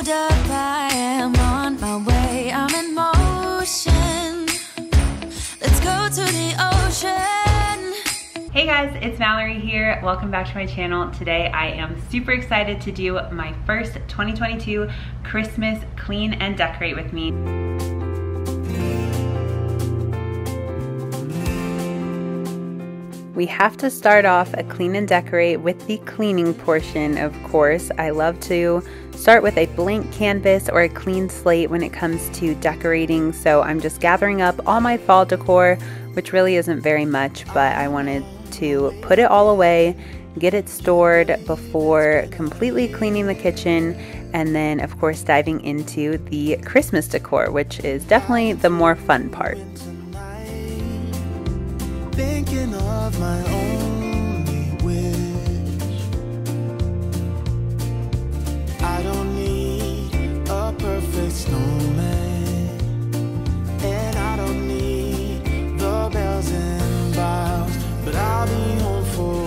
Hold up, I am on my way. I'm in motion. Let's go to the ocean. Hey guys, it's Mallory here. Welcome back to my channel. Today I am super excited to do my first 2022 Christmas clean and decorate with me. We have to start off a clean and decorate with the cleaning portion, of course. I love to start with a blank canvas or a clean slate when it comes to decorating. So I'm just gathering up all my fall decor, which really isn't very much, but I wanted to put it all away, get it stored before completely cleaning the kitchen, and then, of course, diving into the Christmas decor, which is definitely the more fun part perfect snowman, and I don't need the bells and boughs, but I'll be home for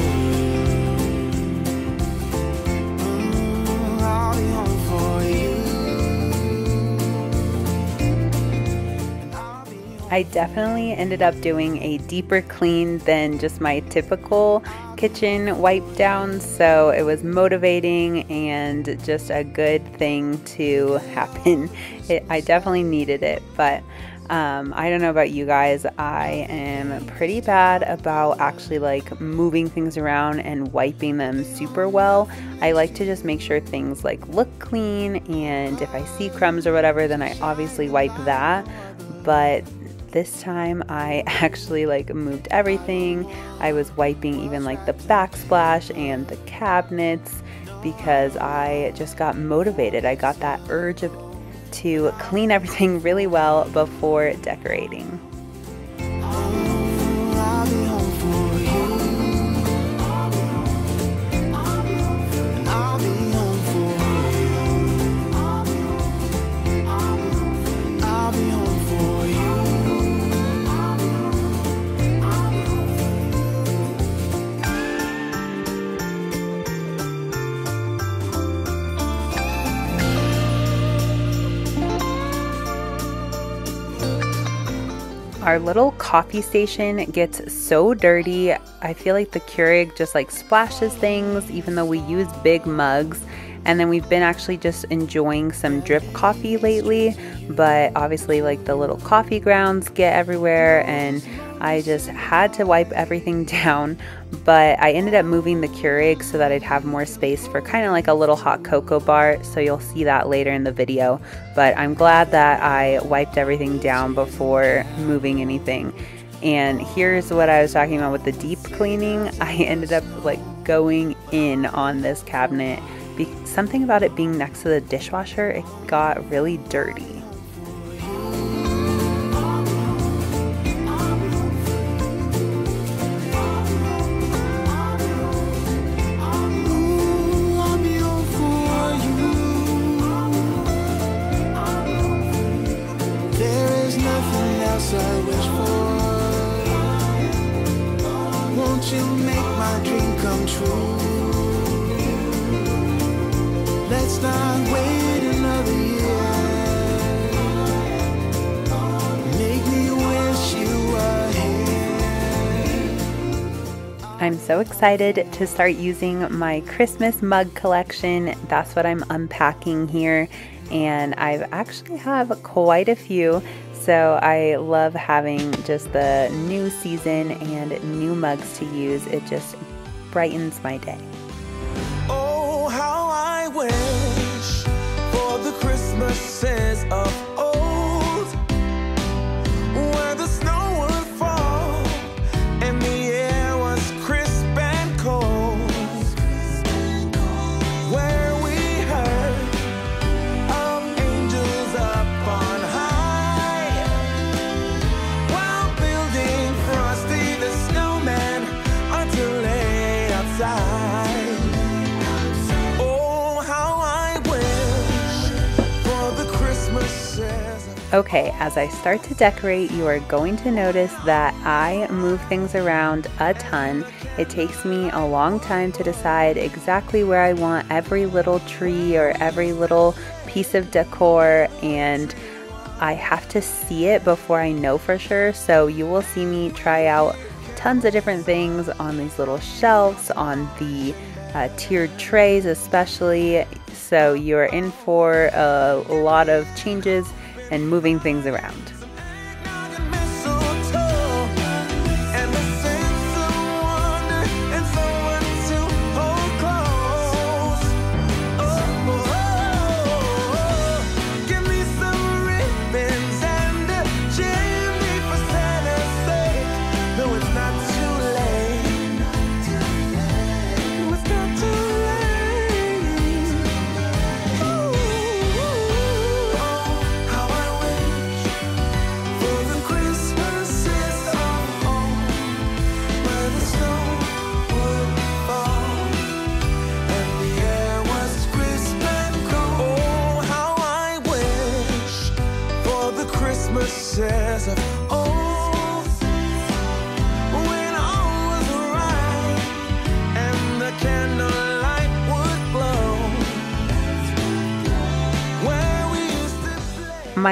mm, I definitely ended up doing a deeper clean than just my typical kitchen wipe down. So it was motivating and just a good thing to happen. It, I definitely needed it, but um, I don't know about you guys. I am pretty bad about actually like moving things around and wiping them super well. I like to just make sure things like look clean and if I see crumbs or whatever, then I obviously wipe that. But this time I actually like moved everything. I was wiping even like the backsplash and the cabinets because I just got motivated. I got that urge of, to clean everything really well before decorating. Our little coffee station gets so dirty. I feel like the Keurig just like splashes things even though we use big mugs. And then we've been actually just enjoying some drip coffee lately, but obviously like the little coffee grounds get everywhere and I just had to wipe everything down, but I ended up moving the Keurig so that I'd have more space for kind of like a little hot cocoa bar, so you'll see that later in the video. But I'm glad that I wiped everything down before moving anything. And here's what I was talking about with the deep cleaning. I ended up like going in on this cabinet. Be something about it being next to the dishwasher, it got really dirty. Excited to start using my Christmas mug collection. That's what I'm unpacking here. And I've actually have quite a few. So I love having just the new season and new mugs to use. It just brightens my day. Oh, how I wish for the Christmases of Okay, as I start to decorate, you are going to notice that I move things around a ton. It takes me a long time to decide exactly where I want every little tree or every little piece of decor, and I have to see it before I know for sure. So you will see me try out tons of different things on these little shelves, on the uh, tiered trays, especially. So you're in for a, a lot of changes and moving things around.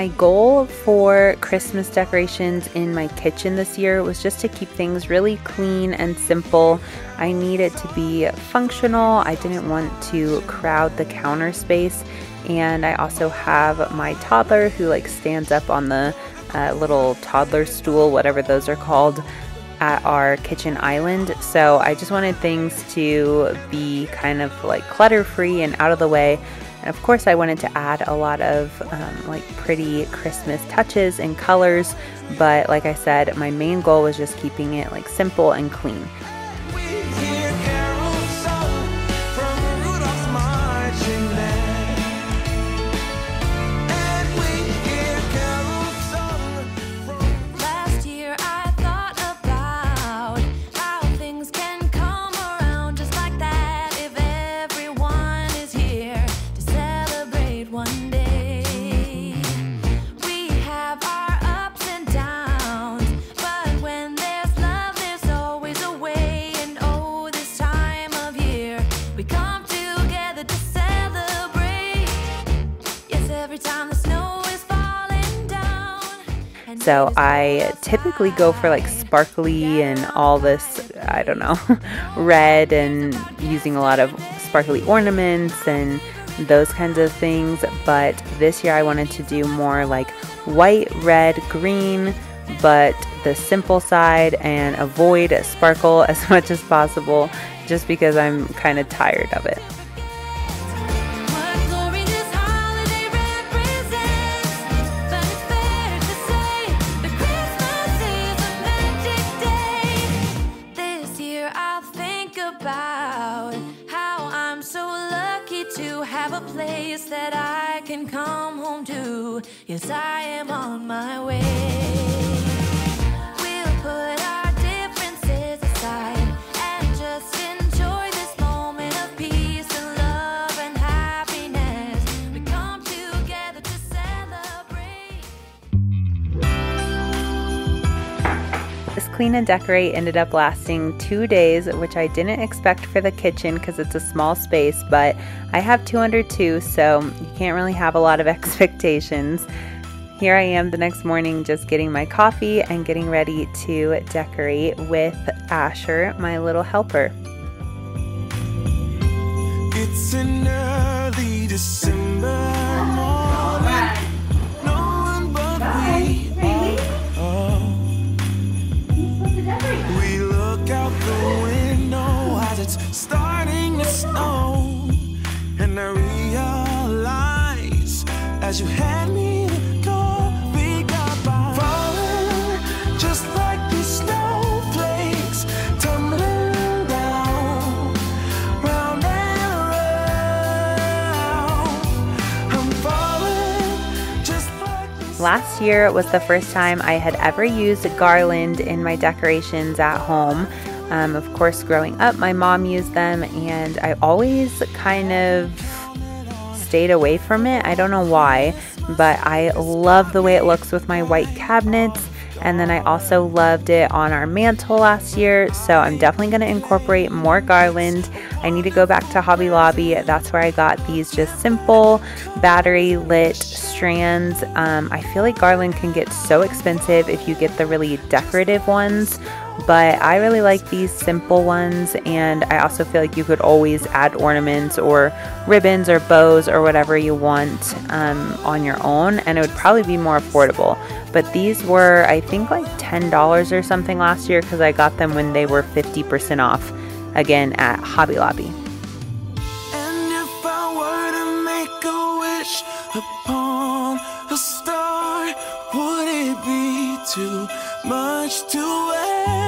My goal for Christmas decorations in my kitchen this year was just to keep things really clean and simple. I need it to be functional. I didn't want to crowd the counter space. And I also have my toddler who like stands up on the uh, little toddler stool, whatever those are called, at our kitchen island. So I just wanted things to be kind of like clutter free and out of the way. And of course, I wanted to add a lot of um, like pretty Christmas touches and colors. But like I said, my main goal was just keeping it like simple and clean. So I typically go for like sparkly and all this, I don't know, red and using a lot of sparkly ornaments and those kinds of things. But this year I wanted to do more like white, red, green, but the simple side and avoid sparkle as much as possible just because I'm kind of tired of it. Yes, I am on my way. Clean and Decorate ended up lasting two days, which I didn't expect for the kitchen because it's a small space, but I have 202, so you can't really have a lot of expectations. Here I am the next morning just getting my coffee and getting ready to decorate with Asher, my little helper. It's an early December you had me. Falling just like snowflakes, tumbling down, round and. I'm falling just like Last year was the first time I had ever used a garland in my decorations at home. Um, of course, growing up, my mom used them, and I always kind of stayed away from it. I don't know why, but I love the way it looks with my white cabinets. And then I also loved it on our mantle last year. So I'm definitely going to incorporate more garland. I need to go back to Hobby Lobby. That's where I got these just simple battery lit strands. Um, I feel like garland can get so expensive if you get the really decorative ones but I really like these simple ones and I also feel like you could always add ornaments or ribbons or bows or whatever you want um, on your own and it would probably be more affordable but these were I think like $10 or something last year because I got them when they were 50% off again at Hobby Lobby. too much to.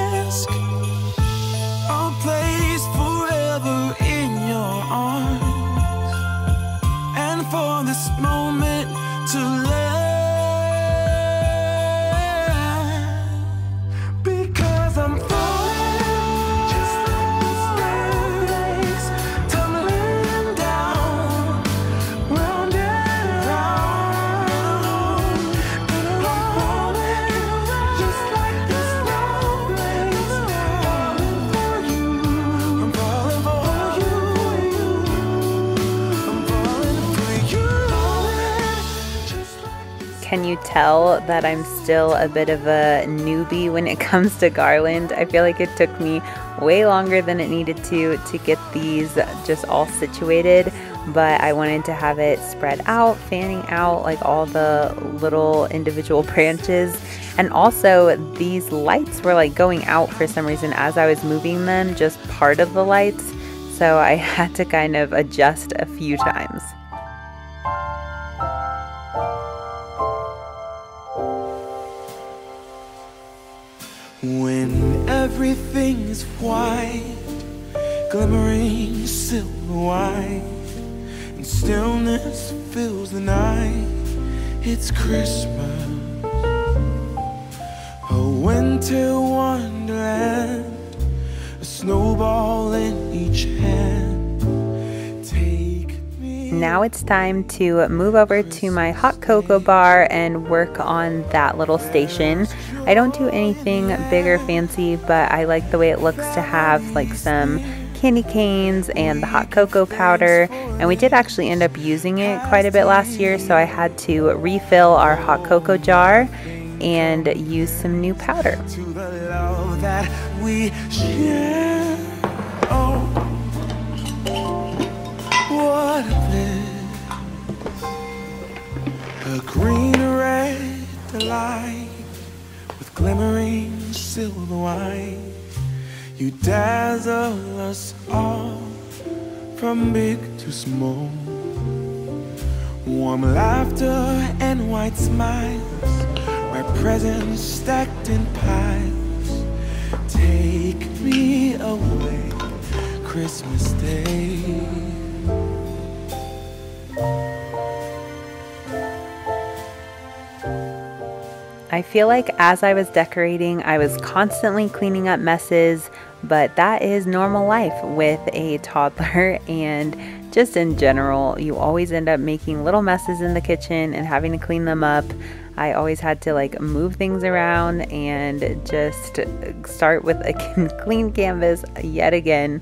Can you tell that I'm still a bit of a newbie when it comes to garland? I feel like it took me way longer than it needed to to get these just all situated but I wanted to have it spread out, fanning out like all the little individual branches. And also, these lights were like going out for some reason as I was moving them, just part of the lights. So I had to kind of adjust a few times. When everything is white, glimmering silver white, and stillness fills the night, it's Christmas. A winter wonderland, a snowball in each hand now it's time to move over to my hot cocoa bar and work on that little station. I don't do anything big or fancy, but I like the way it looks to have like some candy canes and the hot cocoa powder. And we did actually end up using it quite a bit last year, so I had to refill our hot cocoa jar and use some new powder. A green red delight With glimmering silver wine. You dazzle us all From big to small. Warm laughter and white smiles My presents stacked in piles. Take me away Christmas Day I feel like as I was decorating, I was constantly cleaning up messes, but that is normal life with a toddler and just in general, you always end up making little messes in the kitchen and having to clean them up. I always had to like move things around and just start with a clean canvas yet again.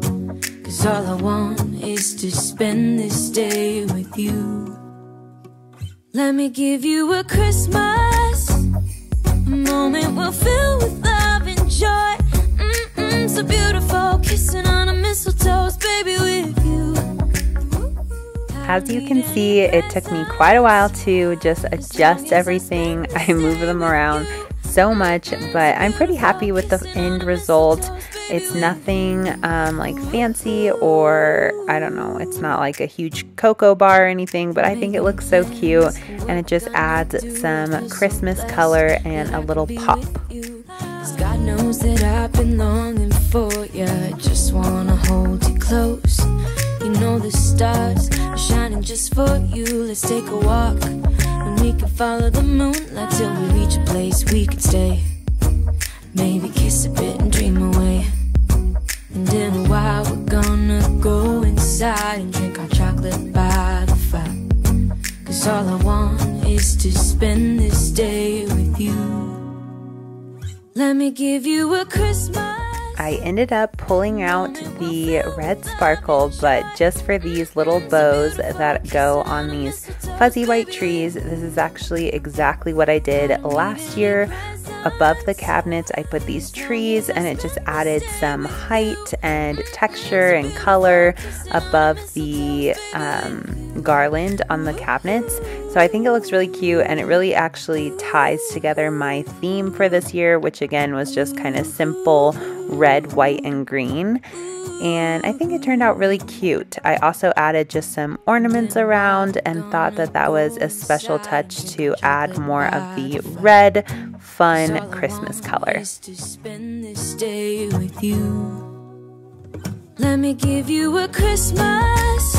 Cause all I want is to spend this day with you. Let me give you a Christmas, a moment we'll fill with love and joy. Mm -mm, so beautiful, kissing on a mistletoe, baby, with you. As you can see, it took me quite a while to just adjust everything. I move them around so much, but I'm pretty happy with the end result. It's nothing um, like fancy or I don't know, it's not like a huge cocoa bar or anything, but I think it looks so cute and it just adds some Christmas color and a little pop. God knows that I've been longing for you. Just wanna hold you close. You know the stars are shining just for you. Let's take a walk and we can follow the moonlight till we reach a place we can stay. Maybe kiss a bit and dream away. And in a while we're gonna go inside and drink our chocolate by the fire. Cause all I want is to spend this day with you. Let me give you a Christmas. I ended up pulling out the red sparkle, but just for these little bows that go on these fuzzy white trees. This is actually exactly what I did last year. Above the cabinets, I put these trees and it just added some height and texture and color above the um, garland on the cabinets. So I think it looks really cute and it really actually ties together my theme for this year, which again was just kind of simple red, white, and green. And I think it turned out really cute. I also added just some ornaments around and thought that that was a special touch to add more of the red, fun Christmas color. Let me give you a Christmas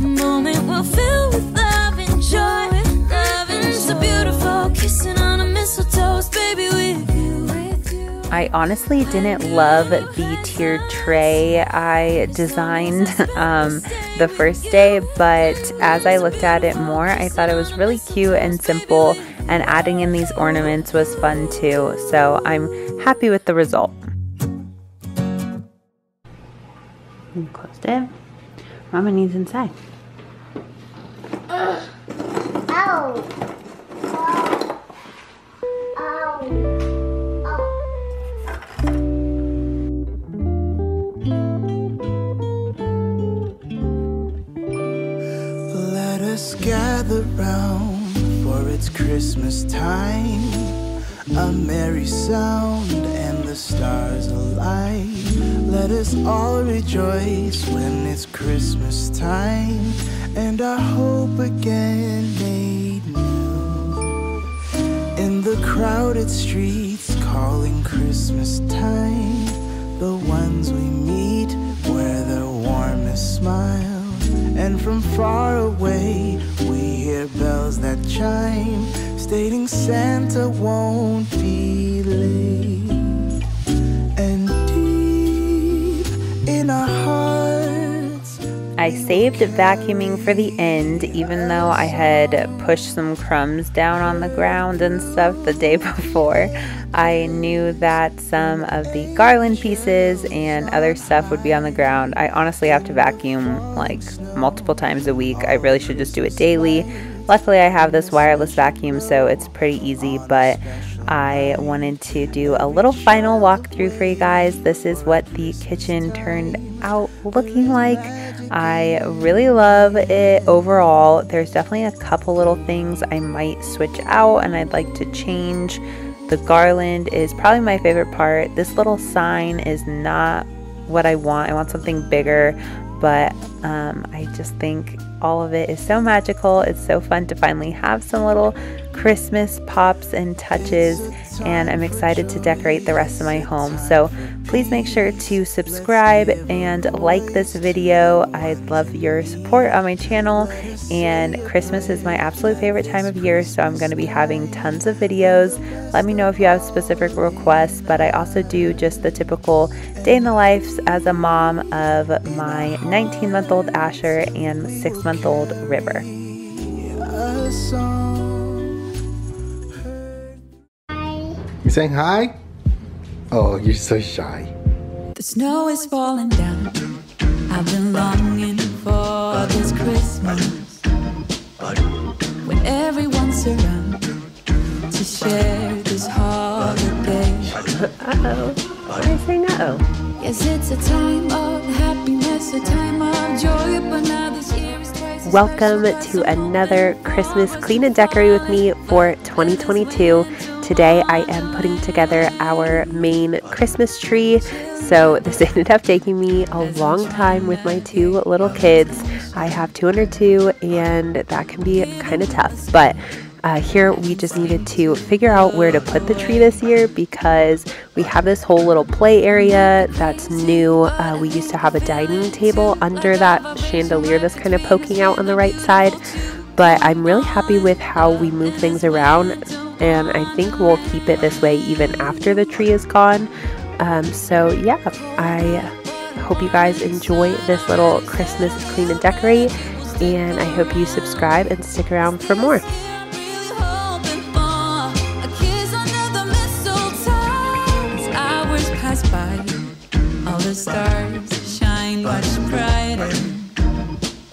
moment we'll fill with love and joy. Loving so beautiful, kissing on a mistletoe, baby, with you. I honestly didn't love the tiered tray I designed um, the first day, but as I looked at it more, I thought it was really cute and simple, and adding in these ornaments was fun too. So I'm happy with the result. closed it. Mama needs inside. Let us gather round for it's Christmas time. A merry sound and the stars alight. Let us all rejoice when it's Christmas time and our hope again made new. In the crowded streets calling Christmas time, the ones we meet wear their warmest smile. And from far away, we hear bells that chime, stating Santa won't be late. I saved vacuuming for the end, even though I had pushed some crumbs down on the ground and stuff the day before. I knew that some of the garland pieces and other stuff would be on the ground. I honestly have to vacuum like multiple times a week. I really should just do it daily. Luckily, I have this wireless vacuum, so it's pretty easy, but I wanted to do a little final walkthrough for you guys. This is what the kitchen turned out looking like. I really love it overall. There's definitely a couple little things I might switch out and I'd like to change. The garland is probably my favorite part. This little sign is not what I want. I want something bigger, but um, I just think all of it is so magical. It's so fun to finally have some little Christmas pops and touches, and I'm excited to decorate the rest of my home. So please make sure to subscribe and like this video. I'd love your support on my channel, and Christmas is my absolute favorite time of year, so I'm going to be having tons of videos. Let me know if you have specific requests, but I also do just the typical day in the life as a mom of my 19 month old Asher and 6 month old River. You saying hi? Oh, you're so shy. The snow is falling down. I've been longing for this Christmas. When everyone's around to share this holiday. Why saying uh oh? Yes, it's a time of happiness, a time of joy, but now this year is Welcome to another Christmas Clean and Decorate with me for 2022. Today I am putting together our main Christmas tree. So this ended up taking me a long time with my two little kids. I have two under two, and that can be kind of tough. But uh, here we just needed to figure out where to put the tree this year because we have this whole little play area that's new. Uh, we used to have a dining table under that chandelier that's kind of poking out on the right side. But I'm really happy with how we move things around, and I think we'll keep it this way even after the tree is gone. Um, so, yeah, I hope you guys enjoy this little Christmas clean and decorate, and I hope you subscribe and stick around for more. stars shine much brighter.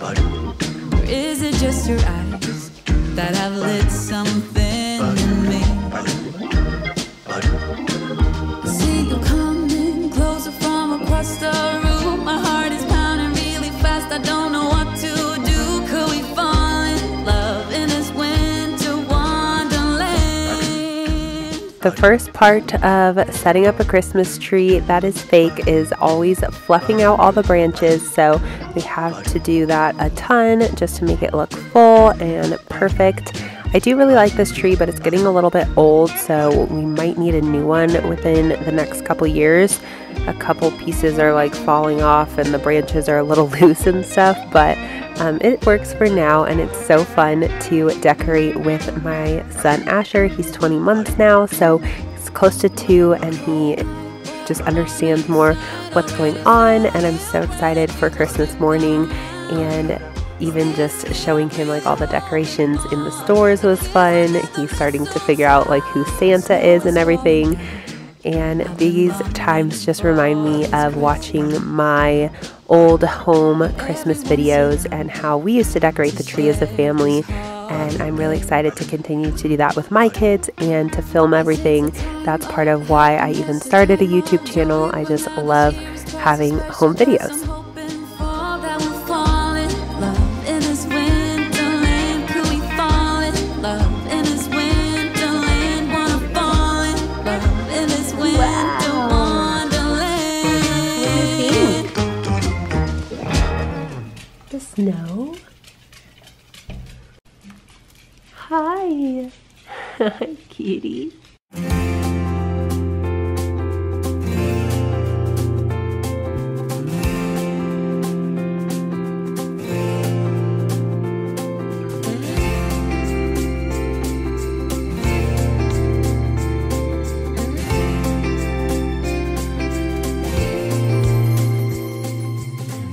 Or is it just your eyes that have lit The first part of setting up a Christmas tree that is fake is always fluffing out all the branches. So we have to do that a ton just to make it look full and perfect. I do really like this tree, but it's getting a little bit old, so we might need a new one within the next couple years. A couple pieces are like falling off and the branches are a little loose and stuff, but um, it works for now, and it's so fun to decorate with my son Asher. He's 20 months now, so he's close to two, and he just understands more what's going on. And I'm so excited for Christmas morning, and even just showing him like all the decorations in the stores was fun. He's starting to figure out like who Santa is and everything. And these times just remind me of watching my old home Christmas videos and how we used to decorate the tree as a family. And I'm really excited to continue to do that with my kids and to film everything. That's part of why I even started a YouTube channel. I just love having home videos. Snow. Hi. Hi,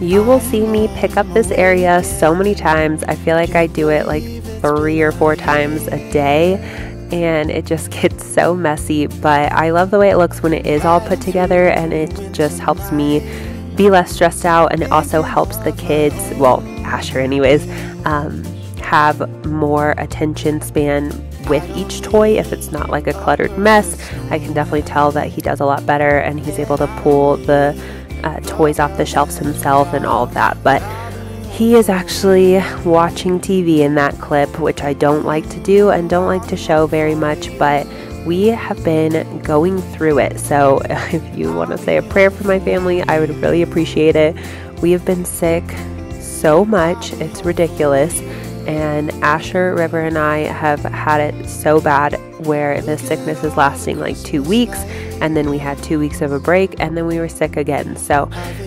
You will see me pick up this area so many times. I feel like I do it like three or four times a day, and it just gets so messy. But I love the way it looks when it is all put together, and it just helps me be less stressed out, and it also helps the kids, well, Asher, anyways, um, have more attention span with each toy. If it's not like a cluttered mess, I can definitely tell that he does a lot better, and he's able to pull the uh, toys off the shelves himself and all of that. But he is actually watching TV in that clip, which I don't like to do and don't like to show very much. But we have been going through it. So if you want to say a prayer for my family, I would really appreciate it. We have been sick so much, it's ridiculous. And Asher, River, and I have had it so bad where the sickness is lasting like two weeks, and then we had two weeks of a break, and then we were sick again. So,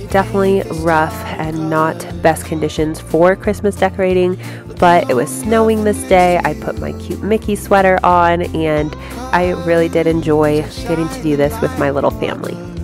definitely rough and not best conditions for Christmas decorating. But it was snowing this day. I put my cute Mickey sweater on, and I really did enjoy getting to do this with my little family.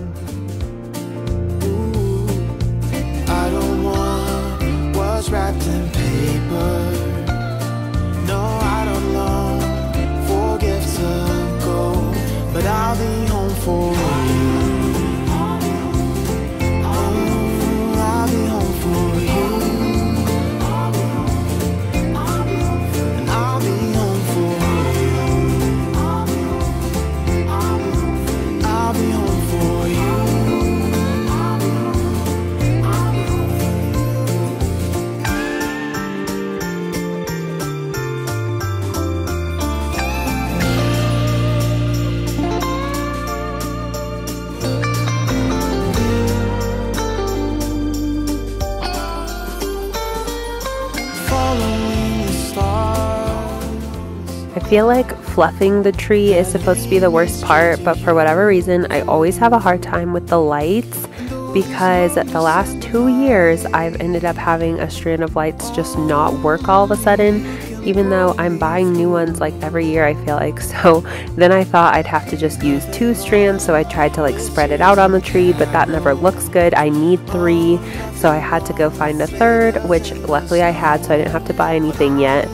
Feel like fluffing the tree is supposed to be the worst part, but for whatever reason, I always have a hard time with the lights because the last two years I've ended up having a strand of lights just not work all of a sudden, even though I'm buying new ones like every year, I feel like. So then I thought I'd have to just use two strands, so I tried to like spread it out on the tree, but that never looks good. I need three, so I had to go find a third, which luckily I had, so I didn't have to buy anything yet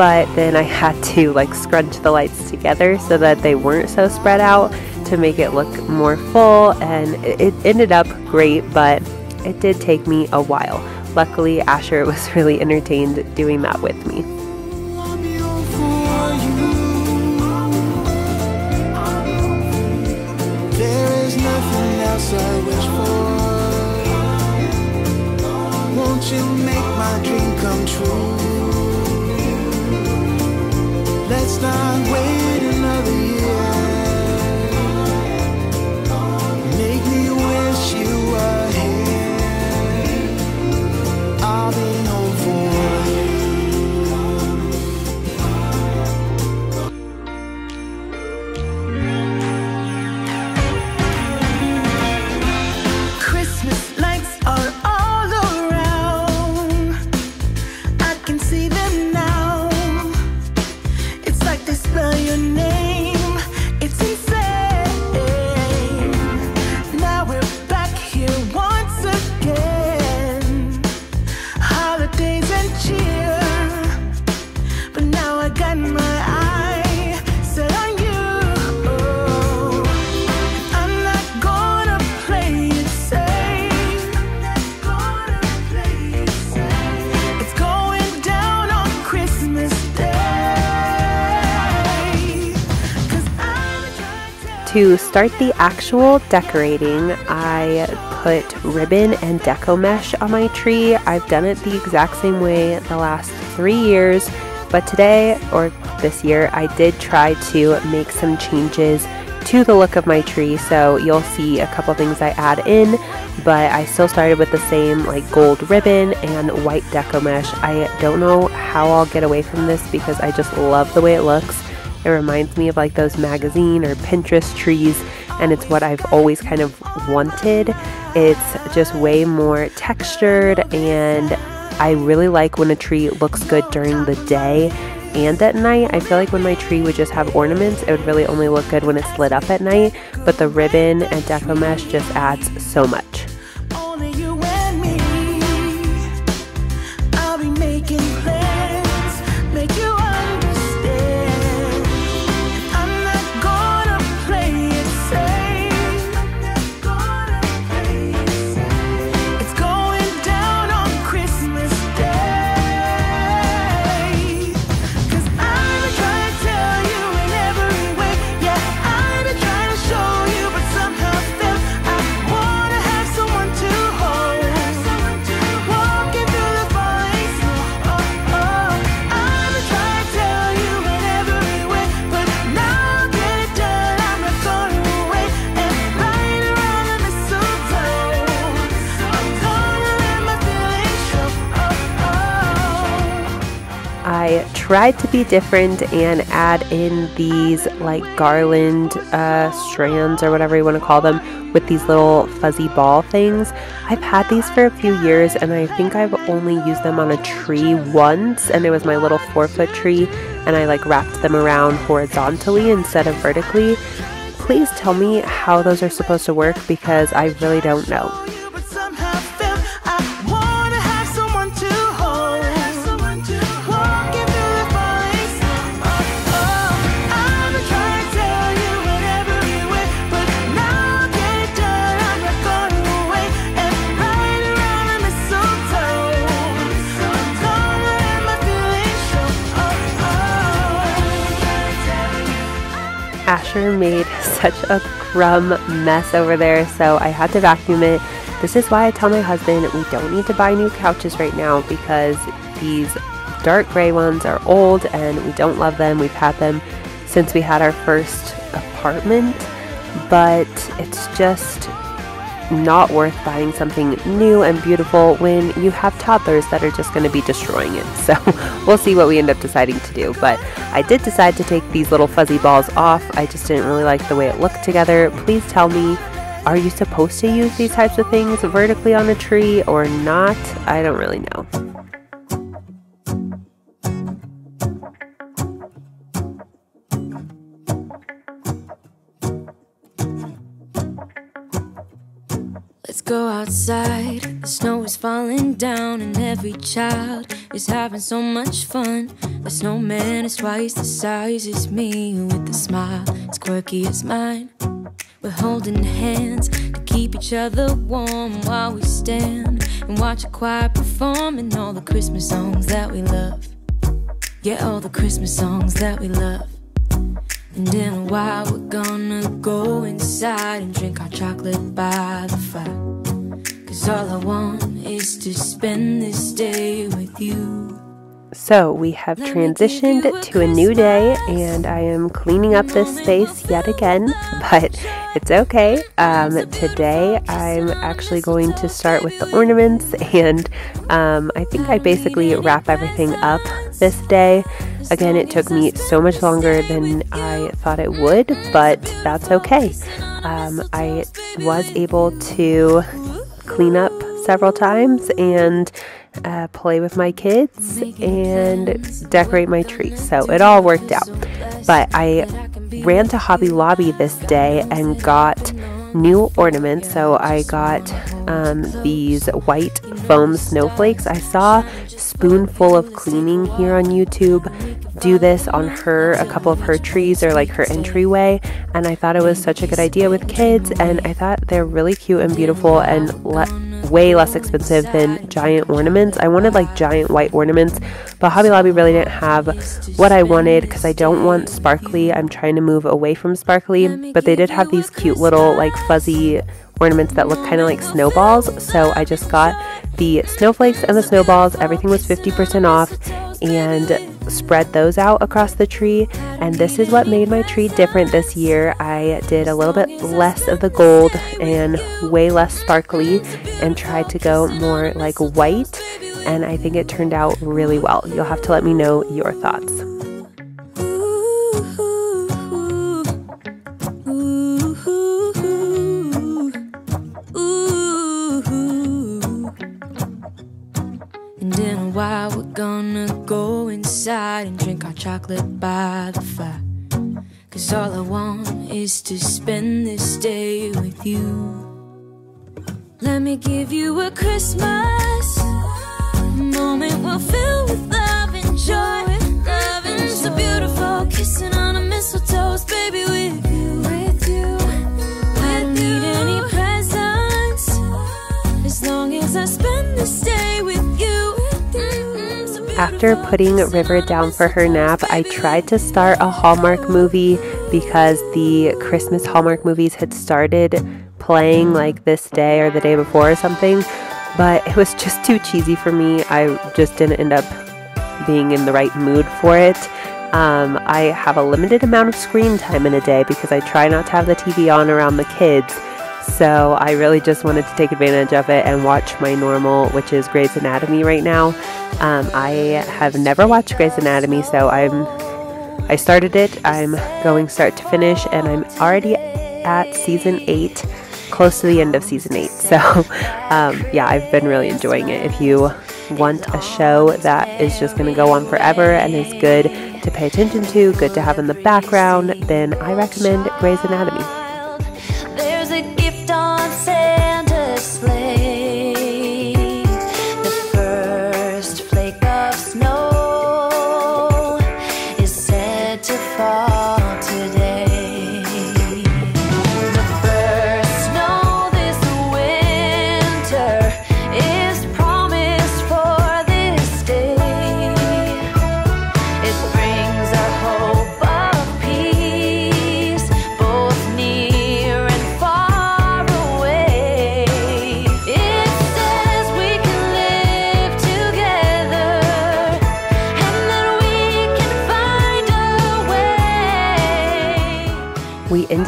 but then I had to like scrunch the lights together so that they weren't so spread out to make it look more full and it ended up great but it did take me a while. Luckily Asher was really entertained doing that with me. Won't you make my dream come true? Let's not wait To start the actual decorating, I put ribbon and deco mesh on my tree. I've done it the exact same way the last three years, but today or this year, I did try to make some changes to the look of my tree. So you'll see a couple things I add in, but I still started with the same like gold ribbon and white deco mesh. I don't know how I'll get away from this because I just love the way it looks. It reminds me of like those magazine or Pinterest trees, and it's what I've always kind of wanted. It's just way more textured, and I really like when a tree looks good during the day and at night. I feel like when my tree would just have ornaments, it would really only look good when it's lit up at night, but the ribbon and deco mesh just adds so much. Tried to be different and add in these like garland uh, strands or whatever you want to call them with these little fuzzy ball things. I've had these for a few years and I think I've only used them on a tree once and it was my little four foot tree and I like wrapped them around horizontally instead of vertically. Please tell me how those are supposed to work because I really don't know. Oh. Made such a crumb mess over there, so I had to vacuum it. This is why I tell my husband we don't need to buy new couches right now because these dark gray ones are old and we don't love them. We've had them since we had our first apartment, but it's just not worth buying something new and beautiful when you have toddlers that are just going to be destroying it. So we'll see what we end up deciding to do. But I did decide to take these little fuzzy balls off. I just didn't really like the way it looked together. Please tell me are you supposed to use these types of things vertically on a tree or not? I don't really know. Let's go outside. The snow is falling down, and every child is having so much fun. The snowman is twice the size as me, with a smile as quirky as mine. We're holding hands to keep each other warm while we stand and watch a choir perform performing all the Christmas songs that we love. Yeah, all the Christmas songs that we love. And in a while, we're gonna go inside and drink our chocolate by the fire. Cause all I want is to spend this day with you. So we have transitioned to a new day, and I am cleaning up this space yet again, but it's okay. Um, today I'm actually going to start with the ornaments, and um, I think I basically wrap everything up this day. Again, it took me so much longer than I thought it would, but that's okay. Um, I was able to clean up several times and uh, play with my kids and decorate my tree. So it all worked out. But I ran to Hobby Lobby this day and got new ornaments. So I got um, these white foam snowflakes. I saw Spoonful of Cleaning here on YouTube do this on her, a couple of her trees or like her entryway. And I thought it was such a good idea with kids. And I thought they're really cute and beautiful and le- way less expensive than giant ornaments. I wanted like giant white ornaments, but Hobby Lobby really didn't have what I wanted because I don't want sparkly. I'm trying to move away from sparkly, but they did have these cute little like fuzzy ornaments that look kind of like snowballs. So I just got the snowflakes and the snowballs. Everything was 50% off and spread those out across the tree. And this is what made my tree different this year. I did a little bit less of the gold and way less sparkly and tried to go more like white. And I think it turned out really well. You'll have to let me know your thoughts. Inside and drink our chocolate by the fire. Cause all I want is to spend this day with you. Let me give you a Christmas moment we'll fill with love and joy. Loving so beautiful, kissing on a mistletoe, baby, with you. With you. I don't need any presents as long as I spend this day with you. After putting River down for her nap, I tried to start a Hallmark movie because the Christmas Hallmark movies had started playing like this day or the day before or something, but it was just too cheesy for me. I just didn't end up being in the right mood for it. Um, I have a limited amount of screen time in a day because I try not to have the TV on around the kids. So I really just wanted to take advantage of it and watch my normal, which is Grey's Anatomy right now. Um, I have never watched Grey's Anatomy, so I'm I started it. I'm going start to finish, and I'm already at season eight, close to the end of season eight. So um, yeah, I've been really enjoying it. If you want a show that is just going to go on forever and is good to pay attention to, good to have in the background, then I recommend Grey's Anatomy. There's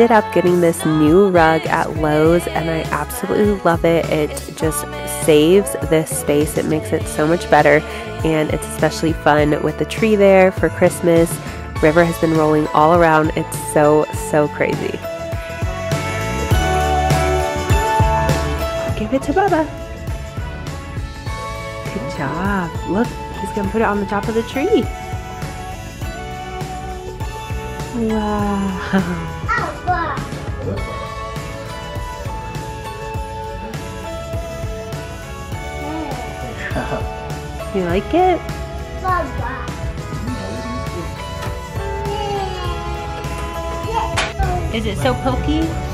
ended up getting this new rug at Lowe's and I absolutely love it. It just saves this space. It makes it so much better and it's especially fun with the tree there for Christmas. River has been rolling all around. It's so, so crazy. Give it to Bubba. Good job. Look, he's gonna put it on the top of the tree. Wow. You like it? Is it so pokey?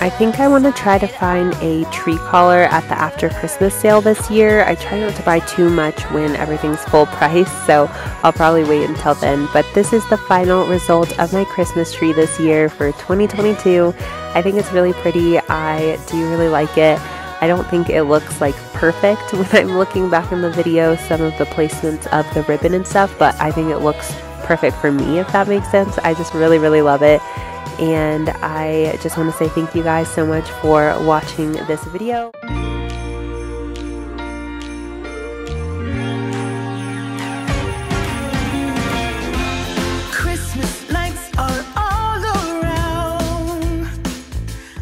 I think I want to try to find a tree collar at the after Christmas sale this year. I try not to buy too much when everything's full price, so I'll probably wait until then. But this is the final result of my Christmas tree this year for 2022. I think it's really pretty. I do really like it. I don't think it looks like perfect when I'm looking back in the video, some of the placements of the ribbon and stuff, but I think it looks perfect for me, if that makes sense. I just really, really love it. And I just want to say thank you guys so much for watching this video. Christmas lights are all around.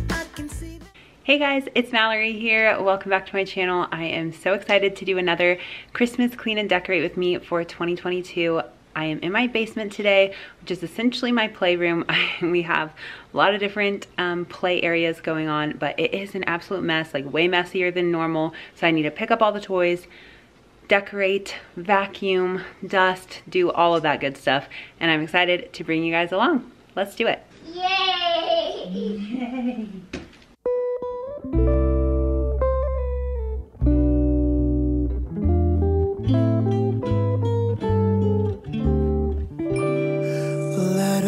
I can see. Hey guys, it's Mallory here. Welcome back to my channel. I am so excited to do another Christmas clean and decorate with me for 2022. I am in my basement today, which is essentially my playroom. we have a lot of different um, play areas going on, but it is an absolute mess, like way messier than normal. So I need to pick up all the toys, decorate, vacuum, dust, do all of that good stuff. And I'm excited to bring you guys along. Let's do it. Let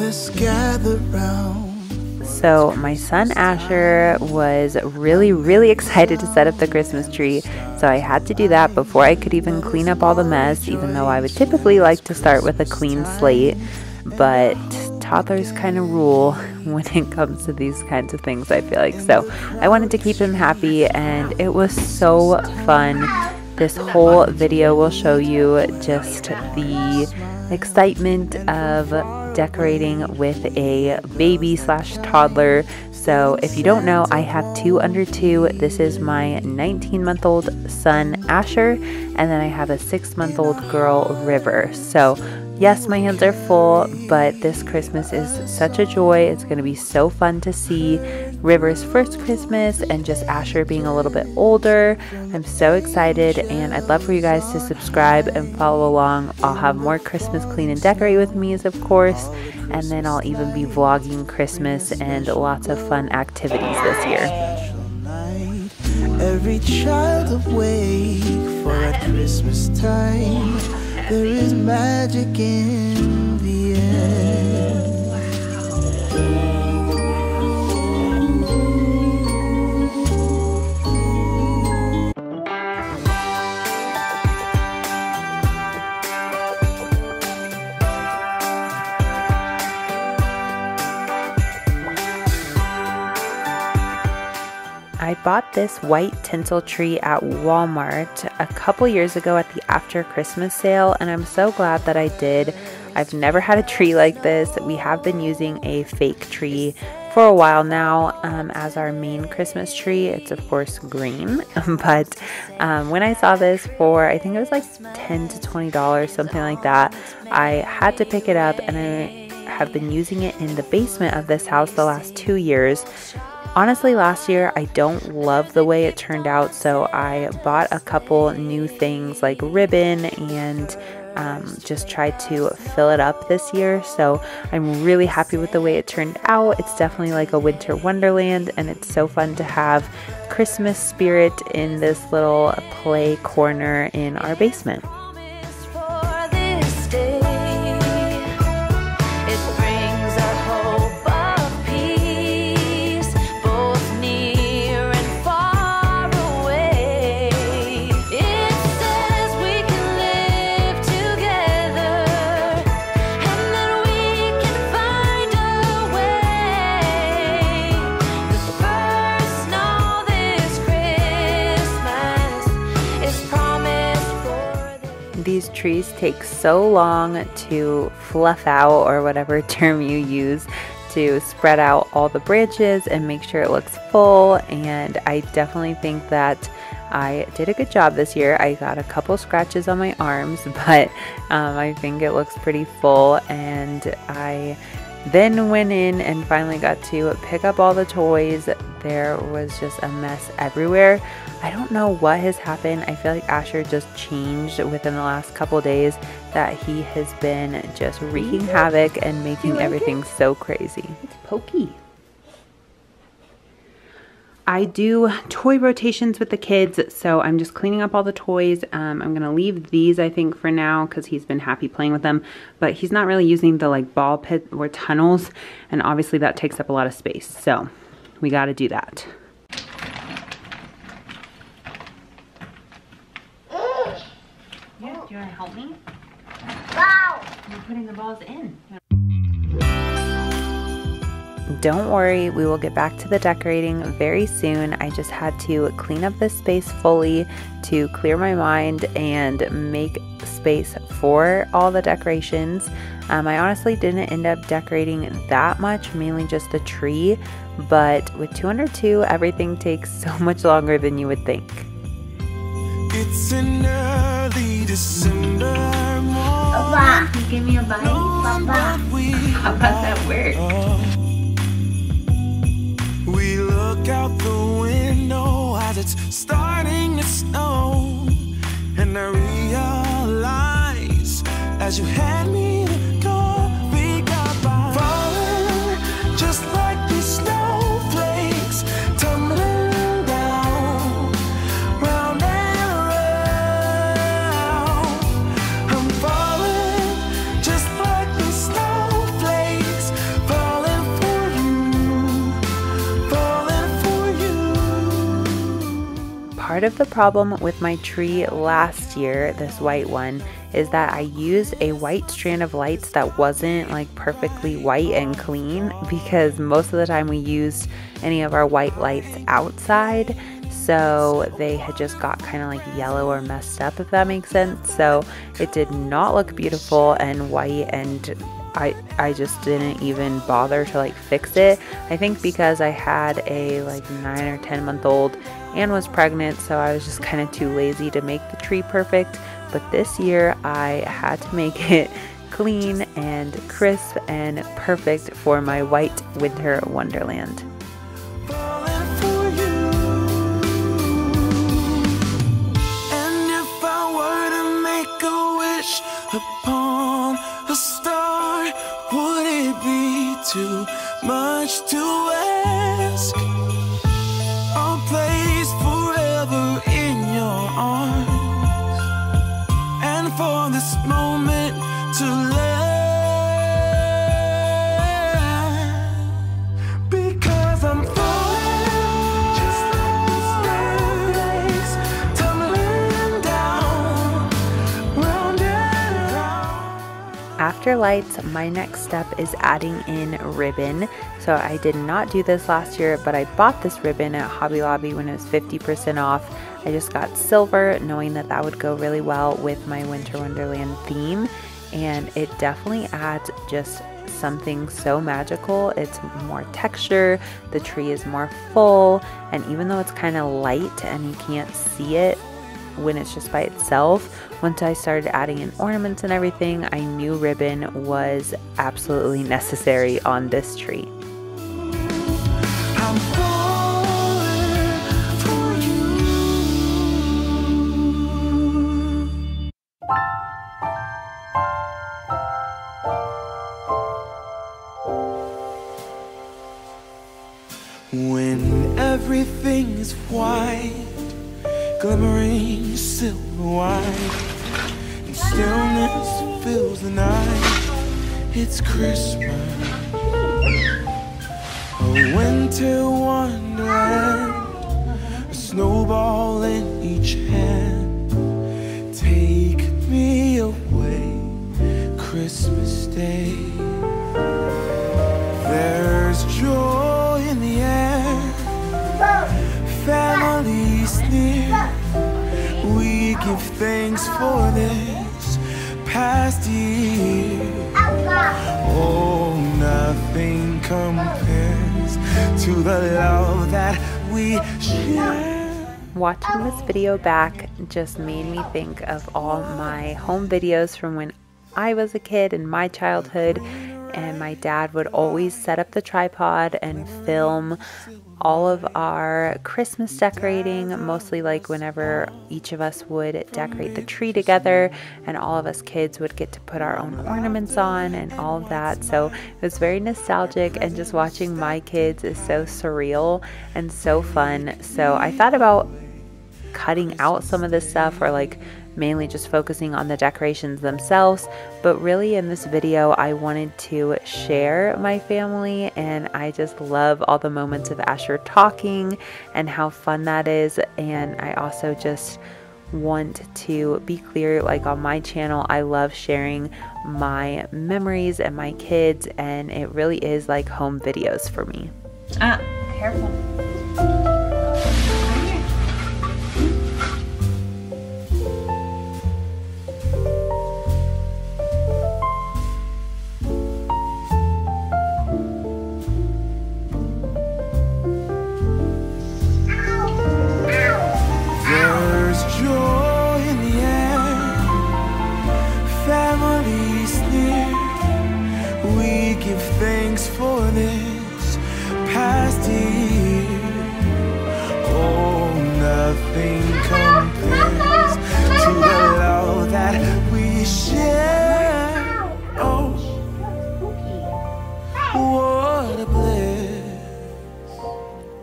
gather round. So, my son Asher was really, really excited to set up the Christmas tree. So, I had to do that before I could even clean up all the mess, even though I would typically like to start with a clean slate. But toddlers kind of rule when it comes to these kinds of things, I feel like. So, I wanted to keep him happy, and it was so fun. This whole video will show you just the excitement of decorating with a baby slash toddler. So if you don't know, I have two under two. This is my 19 month old son Asher, and then I have a six month old girl River. So yes, my hands are full, but this Christmas is such a joy. It's going to be so fun to see River's first Christmas and just Asher being a little bit older. I'm so excited, and I'd love for you guys to subscribe and follow along. I'll have more Christmas clean and decorate with me's, of course, and then I'll even be vlogging Christmas and lots of fun activities this year. Every child awake for at Christmas time. There is magic in the air. I bought this white tinsel tree at Walmart a couple years ago at the after Christmas sale, and I'm so glad that I did. I've never had a tree like this. We have been using a fake tree for a while now um, as our main Christmas tree. It's, of course, green, but um, when I saw this for, I think it was like 10 to $20, something like that, I had to pick it up and I have been using it in the basement of this house the last two years. Honestly, last year I don't love the way it turned out, so I bought a couple new things like ribbon and um, just tried to fill it up this year. So I'm really happy with the way it turned out. It's definitely like a winter wonderland, and it's so fun to have Christmas spirit in this little play corner in our basement. Trees take so long to fluff out, or whatever term you use, to spread out all the branches and make sure it looks full. And I definitely think that I did a good job this year. I got a couple scratches on my arms, but um, I think it looks pretty full. And I then went in and finally got to pick up all the toys. There was just a mess everywhere. I don't know what has happened. I feel like Asher just changed within the last couple days that he has been just wreaking havoc and making like everything it? so crazy. It's pokey. I do toy rotations with the kids, so I'm just cleaning up all the toys. Um, I'm gonna leave these, I think, for now because he's been happy playing with them, but he's not really using the like ball pit or tunnels, and obviously that takes up a lot of space, so we gotta do that. Yeah, do you wanna help me? Wow! You're putting the balls in. Don't worry, we will get back to the decorating very soon. I just had to clean up this space fully to clear my mind and make space for all the decorations. Um, I honestly didn't end up decorating that much, mainly just the tree, but with 202, everything takes so much longer than you would think. It's an early December morning. Papa, give me a bite. Papa. How about that work? We look out the window as it's starting to snow. And I realize as you hand me Part of the problem with my tree last year, this white one, is that I used a white strand of lights that wasn't like perfectly white and clean because most of the time we used any of our white lights outside. So they had just got kind of like yellow or messed up, if that makes sense. So it did not look beautiful and white and I, I just didn't even bother to like fix it. I think because I had a like 9 or 10 month old and was pregnant, so I was just kind of too lazy to make the tree perfect. But this year I had to make it clean and crisp and perfect for my white winter wonderland. upon a star, would it be too much to ask? Lights, my next step is adding in ribbon. So I did not do this last year, but I bought this ribbon at Hobby Lobby when it was 50% off. I just got silver, knowing that that would go really well with my Winter Wonderland theme. And it definitely adds just something so magical. It's more texture, the tree is more full, and even though it's kind of light and you can't see it when it's just by itself, once I started adding in ornaments and everything, I knew ribbon was absolutely necessary on this tree. When everything is white, glimmering silver white, and stillness fills the night, it's Christmas. A winter wonderland, a snowball in each hand. Take me away, Christmas Day. For this past year. Oh, nothing compares to the love that we share. Watching this video back just made me think of all my home videos from when I was a kid in my childhood and my dad would always set up the tripod and film all of our Christmas decorating, mostly like whenever each of us would decorate the tree together, and all of us kids would get to put our own ornaments on and all of that. So it was very nostalgic, and just watching my kids is so surreal and so fun. So I thought about cutting out some of this stuff or like mainly just focusing on the decorations themselves. But really, in this video, I wanted to share my family, and I just love all the moments of Asher talking and how fun that is. And I also just want to be clear like on my channel I love sharing my memories and my kids and it really is like home videos for me. Ah, careful. For this past year. Oh, nothing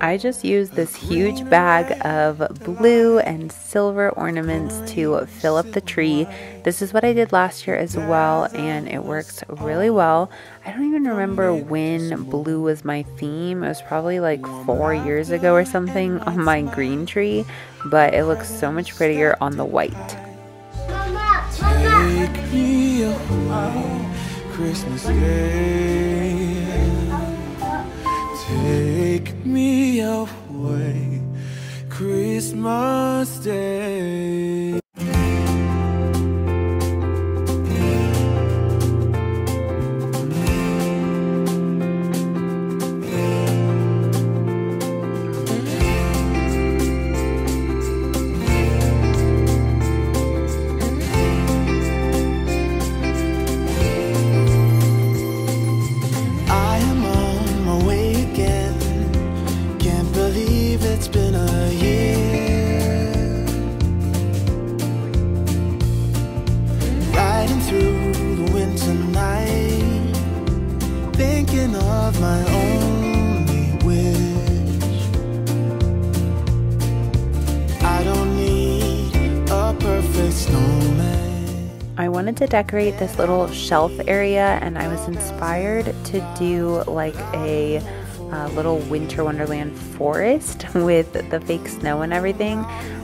I just used this huge bag of blue and silver ornaments to fill up the tree. This is what I did last year as well, and it works really well. I don't even remember when blue was my theme. It was probably like four years ago or something on my green tree, but it looks so much prettier on the white. Christmas Day. Take me away, Christmas Day. Decorate this little shelf area and I was inspired to do like a uh, little winter wonderland forest with the fake snow and everything.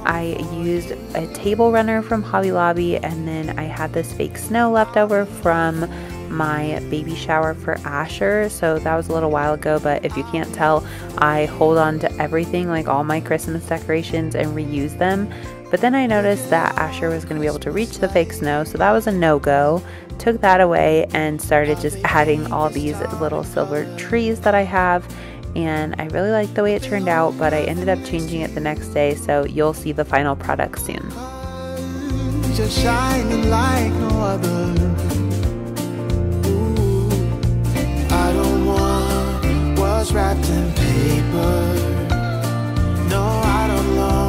I used a table runner from Hobby Lobby and then I had this fake snow left over from my baby shower for Asher. So that was a little while ago, but if you can't tell, I hold on to everything, like all my Christmas decorations, and reuse them. But then I noticed that Asher was going to be able to reach the fake snow, so that was a no go. Took that away and started just adding all these little silver trees that I have. And I really like the way it turned out, but I ended up changing it the next day, so you'll see the final product soon. just shining like no other. Ooh, I don't want what's wrapped in paper. No, I don't long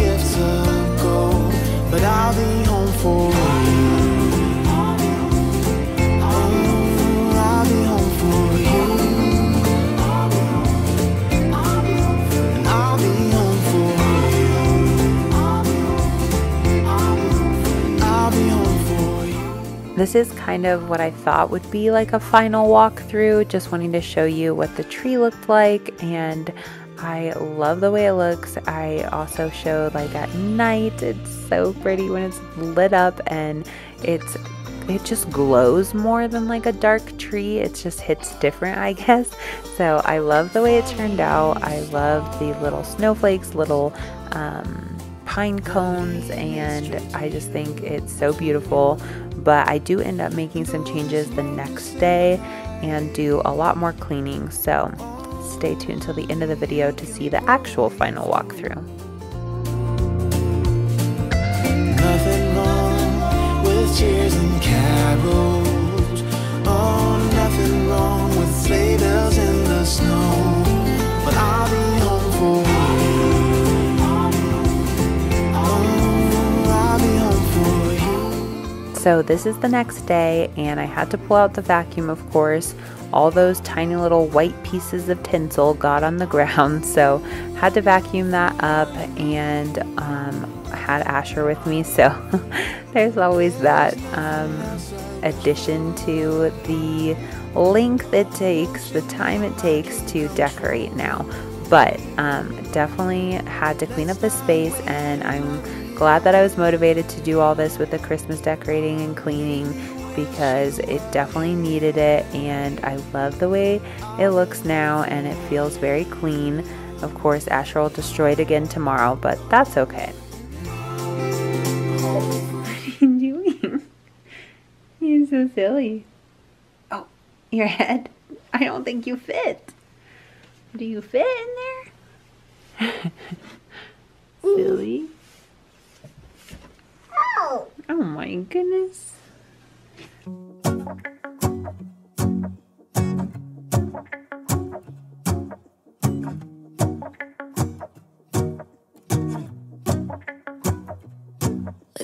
of gold, but. I'll be home for you. This is kind of what I thought would be like a final walkthrough, just wanting to show you what the tree looked like and I love the way it looks. I also showed like at night. It's so pretty when it's lit up and it's it just glows more than like a dark tree. It just hits different, I guess. So I love the way it turned out. I love the little snowflakes, little um, pine cones, and I just think it's so beautiful. But I do end up making some changes the next day and do a lot more cleaning. So stay tuned till the end of the video to see the actual final walkthrough. Nothing wrong with cheers and carols. Oh, nothing wrong with sleigh bells in the snow. But I'll be home for you. I'll be home for you. So this is the next day, and I had to pull out the vacuum, of course. All those tiny little white pieces of tinsel got on the ground, so had to vacuum that up and um, had Asher with me. So there's always that um, addition to the length it takes, the time it takes to decorate now. But um, definitely had to clean up the space, and I'm glad that I was motivated to do all this with the Christmas decorating and cleaning because it definitely needed it and I love the way it looks now and it feels very clean. Of course, Asher will destroy it again tomorrow, but that's okay. What are you doing? You're so silly. Oh, your head? I don't think you fit. Do you fit in there? silly. Oh. oh my goodness. Let's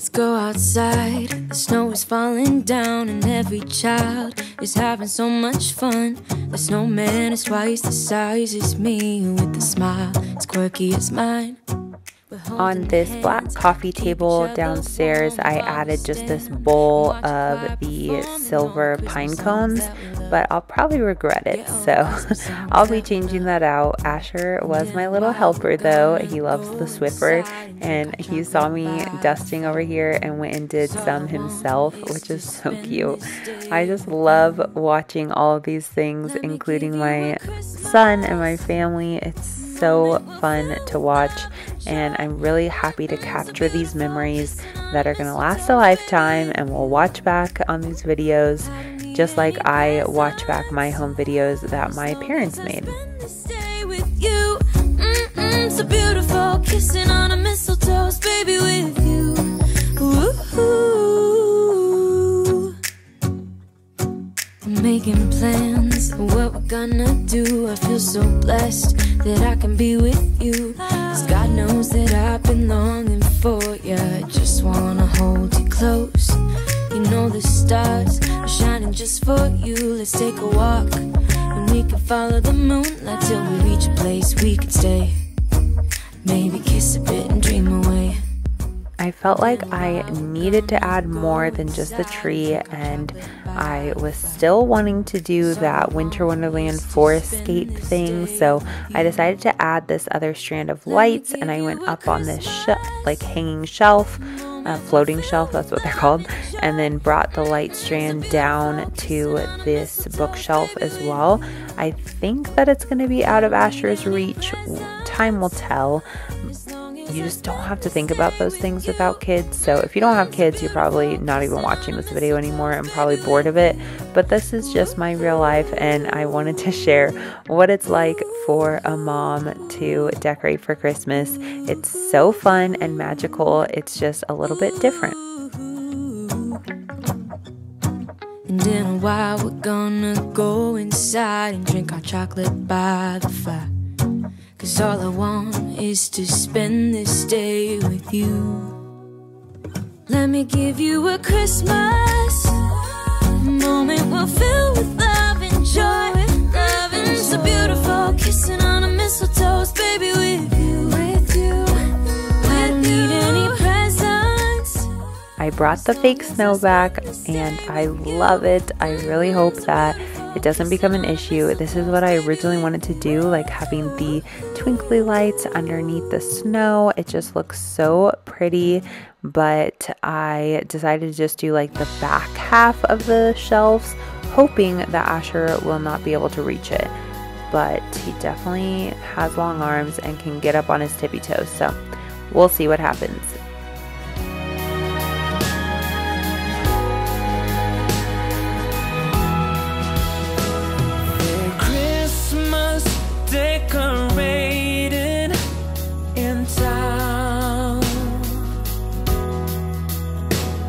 go outside. The snow is falling down, and every child is having so much fun. The snowman is twice the size as me, with a smile as quirky as mine. On this black coffee table downstairs, I added just this bowl of the silver pine cones, but I'll probably regret it. So I'll be changing that out. Asher was my little helper though. He loves the Swiffer and he saw me dusting over here and went and did some himself, which is so cute. I just love watching all of these things, including my son and my family. It's so fun to watch, and I'm really happy to capture these memories that are going to last a lifetime. And we'll watch back on these videos just like I watch back my home videos that my parents made. Making plans, what we're gonna do. I feel so blessed that I can be with you. Cause God knows that I've been longing for you. I just wanna hold you close. You know the stars are shining just for you. Let's take a walk. And we can follow the moonlight till we reach a place we can stay. Maybe kiss a bit and dream away. I felt like I needed to add more than just the tree, and I was still wanting to do that Winter Wonderland Forescape thing. So I decided to add this other strand of lights, and I went up on this like hanging shelf, uh, floating shelf, that's what they're called, and then brought the light strand down to this bookshelf as well. I think that it's going to be out of Asher's reach. Time will tell you just don't have to think about those things without kids. So if you don't have kids, you're probably not even watching this video anymore and probably bored of it. But this is just my real life, and I wanted to share what it's like for a mom to decorate for Christmas. It's so fun and magical, it's just a little bit different. And in a while, we're gonna go inside and drink our chocolate by the fire. Cause all I want is to spend this day with you. Let me give you a Christmas moment we'll fill with love and joy. Love and so beautiful, kissing on a mistletoe, baby, with you. With you. I don't need any presents. I brought the fake snow back and I love it. I really hope that it doesn't become an issue. This is what I originally wanted to do, like having the twinkly lights underneath the snow. It just looks so pretty, but I decided to just do like the back half of the shelves, hoping that Asher will not be able to reach it. But he definitely has long arms and can get up on his tippy toes. So we'll see what happens.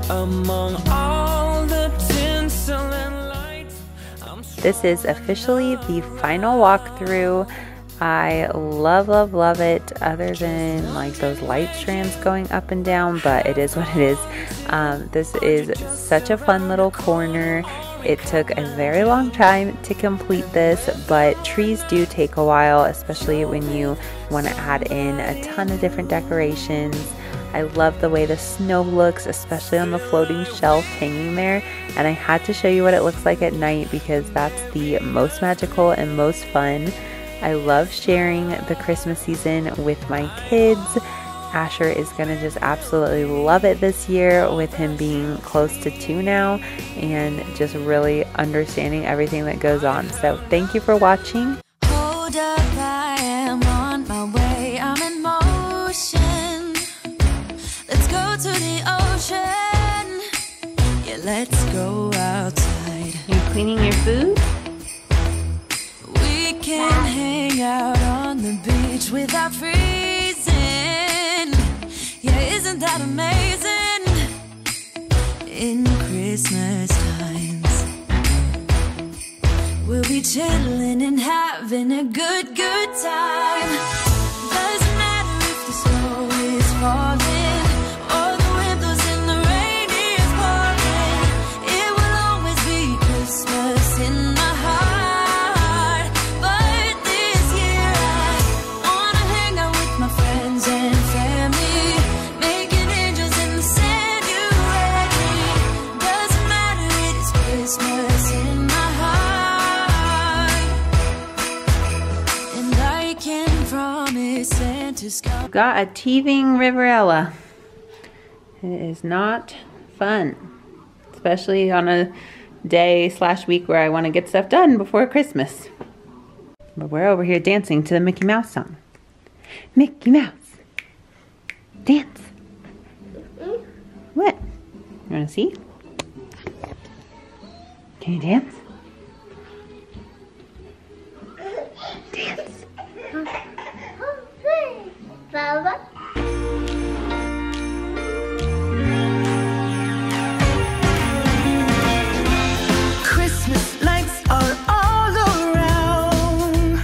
Among all the tinsel and lights. This is officially the final walkthrough. I love, love, love it, other than like those light strands going up and down, but it is what it is. Um, this is such a fun little corner. It took a very long time to complete this, but trees do take a while, especially when you want to add in a ton of different decorations. I love the way the snow looks, especially on the floating shelf hanging there. And I had to show you what it looks like at night because that's the most magical and most fun. I love sharing the Christmas season with my kids. Asher is going to just absolutely love it this year with him being close to two now and just really understanding everything that goes on. So, thank you for watching. Hold up, I am on my way. I'm in motion. Let's go to the ocean. Yeah, let's go outside. Are you cleaning your food? We can hang out on the beach without freezing. That amazing? In Christmas times, we'll be chilling and having a good, good time. Got a teething Riverella. It is not fun, especially on a day slash week where I want to get stuff done before Christmas. But we're over here dancing to the Mickey Mouse song. Mickey Mouse, dance. What? You want to see? Can you dance? Dance. Christmas lights are all around.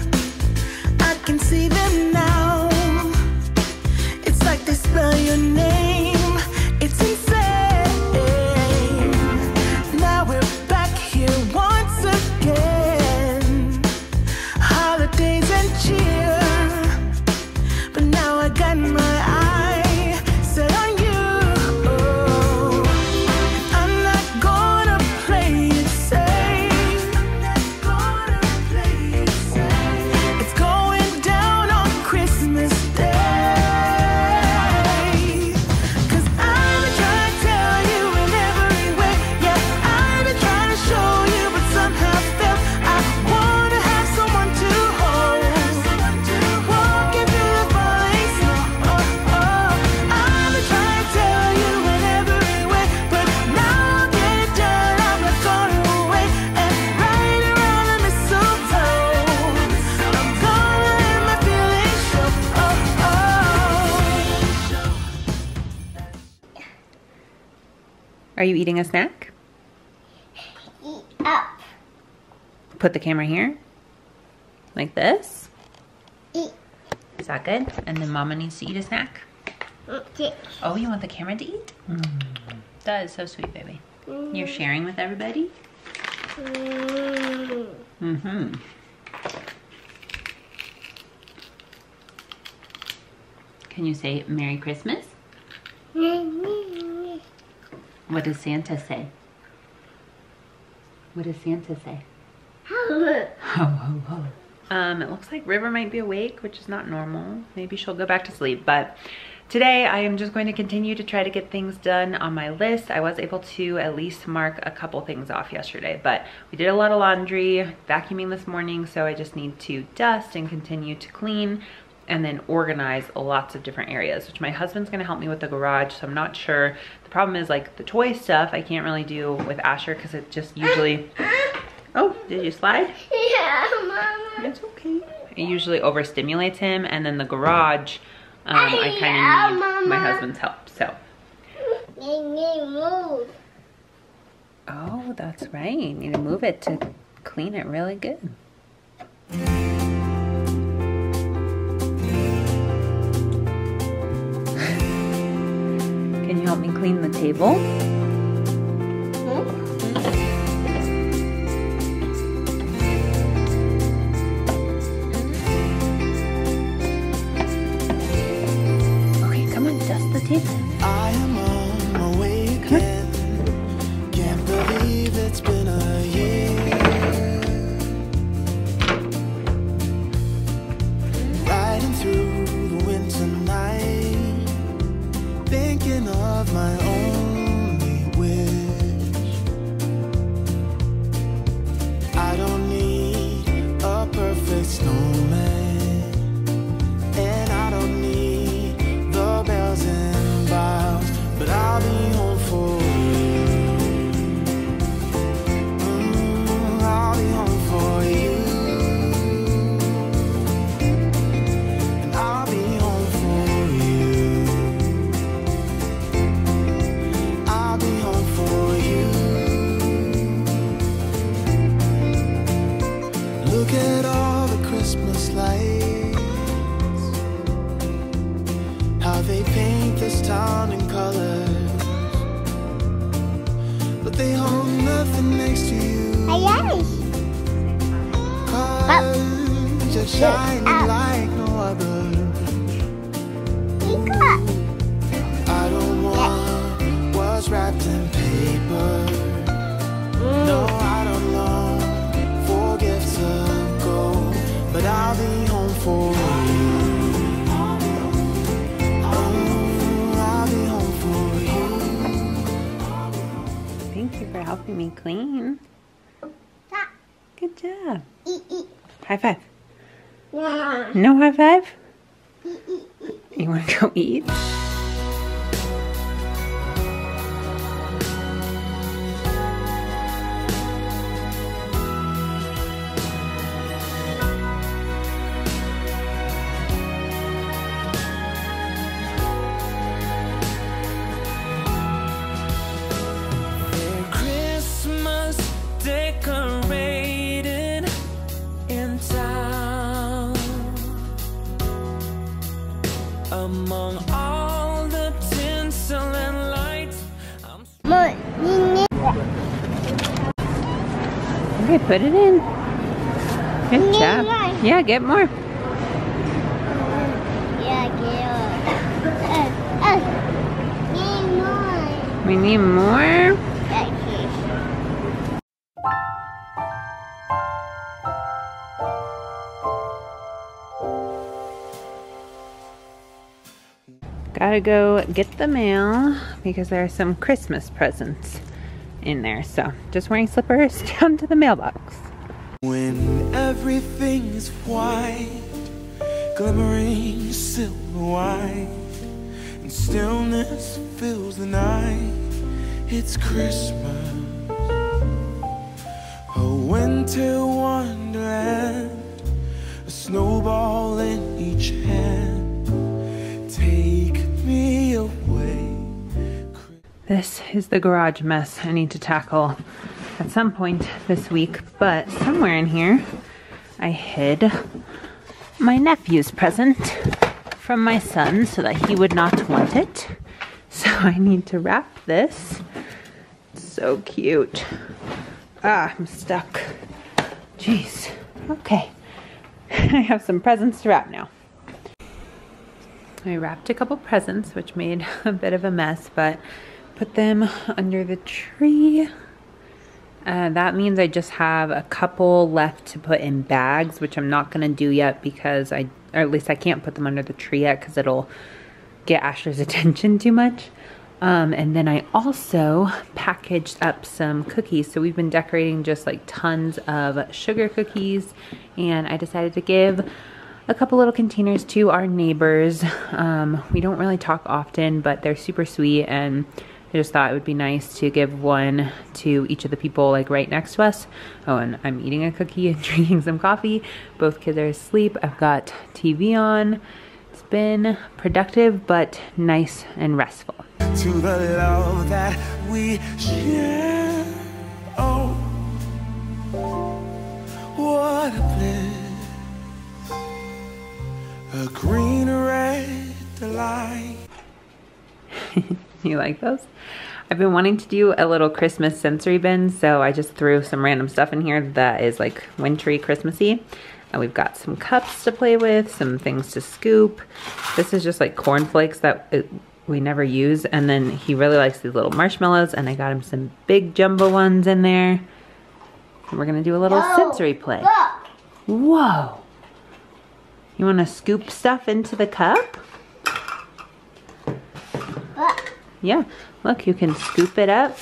I can see them now. It's like they spell your name. Are you eating a snack? Eat up. Put the camera here. Like this. Eat. Is that good? And then mama needs to eat a snack. Okay. Oh, you want the camera to eat? That is so sweet, baby. You're sharing with everybody? Mm. Mm-hmm. Can you say Merry Christmas? What does Santa say? What does Santa say? Ho, ho, ho. Um, it looks like River might be awake, which is not normal. Maybe she'll go back to sleep, but today I am just going to continue to try to get things done on my list. I was able to at least mark a couple things off yesterday, but we did a lot of laundry, vacuuming this morning, so I just need to dust and continue to clean. and then organize lots of different areas, which my husband's gonna help me with the garage, so I'm not sure. The problem is like the toy stuff I can't really do with Asher because it just usually, oh, did you slide? Yeah, Mama. It's okay. It usually overstimulates him and then the garage, um, I kind of need my husband's help, so. Move. Oh, that's right. You need to move it to clean it really good. Help me clean the table? Five? You want to go eat? Put it in. Good job. Yeah, get more. Yeah, get up. Need more. We need more. Gotta go get the mail because there are some Christmas presents in there. So just wearing slippers down to the mailbox. When everything's white, glimmering silver white, and stillness fills the night, it's Christmas. A winter wonderland, a snowball in each hand. Take me away. This is the garage mess I need to tackle at some point this week, but somewhere in here I hid my nephew's present from my son so that he would not want it. So I need to wrap this. So cute. Ah, I'm stuck. Jeez. Okay. I have some presents to wrap now. I wrapped a couple presents, which made a bit of a mess, but put them under the tree. Uh, that means I just have a couple left to put in bags, which I'm not going to do yet because I, or at least I can't put them under the tree yet because it'll get Asher's attention too much. Um, and then I also packaged up some cookies. So we've been decorating just like tons of sugar cookies. And I decided to give a couple little containers to our neighbors. Um, we don't really talk often, but they're super sweet and I just thought it would be nice to give one to each of the people like right next to us. Oh, and I'm eating a cookie and drinking some coffee. Both kids are asleep. I've got TV on. It's been productive, but nice and restful. to the love that we share. Oh, what a bliss! A green red delight. You like those? I've been wanting to do a little Christmas sensory bin, so I just threw some random stuff in here that is like wintry Christmassy. And we've got some cups to play with, some things to scoop. This is just like cornflakes that it, we never use. And then he really likes these little marshmallows, and I got him some big jumbo ones in there. And we're gonna do a little No, sensory play. Look. Whoa. You wanna scoop stuff into the cup? Look. Yeah, look, you can scoop it up.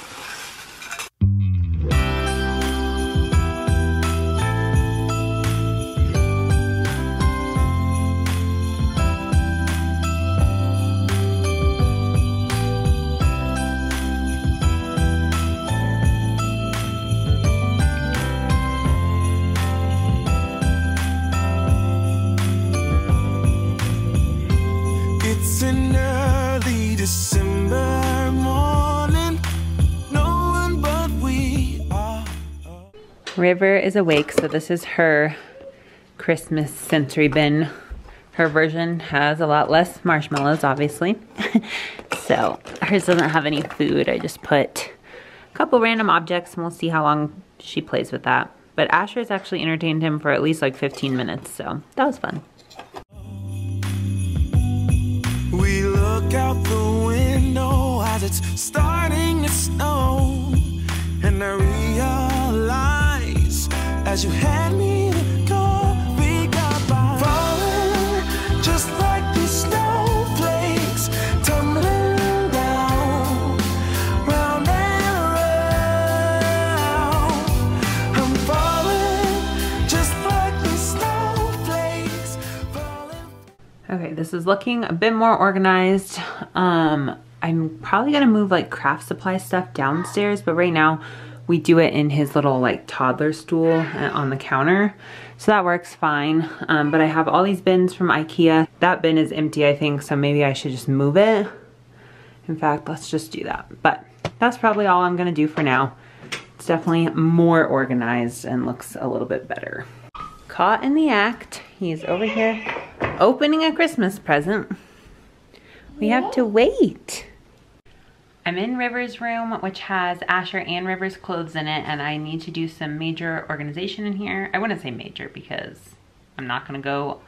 River is awake, so this is her Christmas sensory bin. Her version has a lot less marshmallows, obviously. so hers doesn't have any food. I just put a couple random objects and we'll see how long she plays with that. But Asher's actually entertained him for at least like 15 minutes, so that was fun. We look out the window as it's starting to snow. And I realize as you hand me the coffee cup, I'm falling just like snowflakes tumbling down, round and. I'm falling just like snowflakes falling. Okay, this is looking a bit more organized. Um, I'm probably gonna move like craft supply stuff downstairs, but right now we do it in his little like toddler stool uh, on the counter. So that works fine. Um, but I have all these bins from Ikea. That bin is empty, I think, so maybe I should just move it. In fact, let's just do that. But that's probably all I'm gonna do for now. It's definitely more organized and looks a little bit better. Caught in the act, he's over here opening a Christmas present. We have to wait. I'm in River's room, which has Asher and River's clothes in it, and I need to do some major organization in here. I wouldn't say major because I'm not gonna go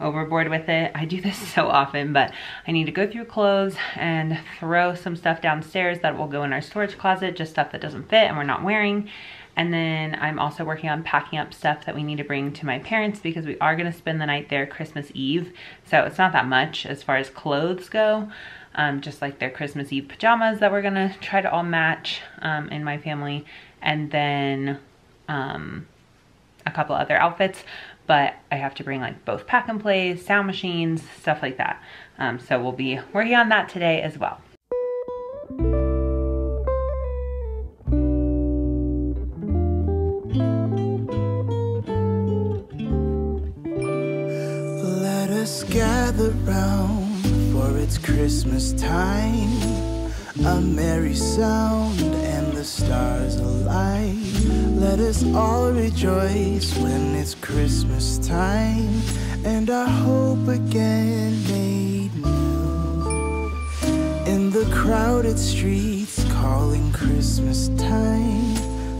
overboard with it. I do this so often, but I need to go through clothes and throw some stuff downstairs that will go in our storage closet, just stuff that doesn't fit and we're not wearing. And then I'm also working on packing up stuff that we need to bring to my parents because we are gonna spend the night there Christmas Eve. So it's not that much as far as clothes go. Um, just like their Christmas Eve pajamas that we're gonna try to all match um, in my family. And then um, a couple other outfits, but I have to bring like both pack and plays, sound machines, stuff like that. Um, so we'll be working on that today as well. Gather round for it's Christmas time. A merry sound and the stars alight. Let us all rejoice when it's Christmas time and our hope again made new. In the crowded streets calling Christmas time,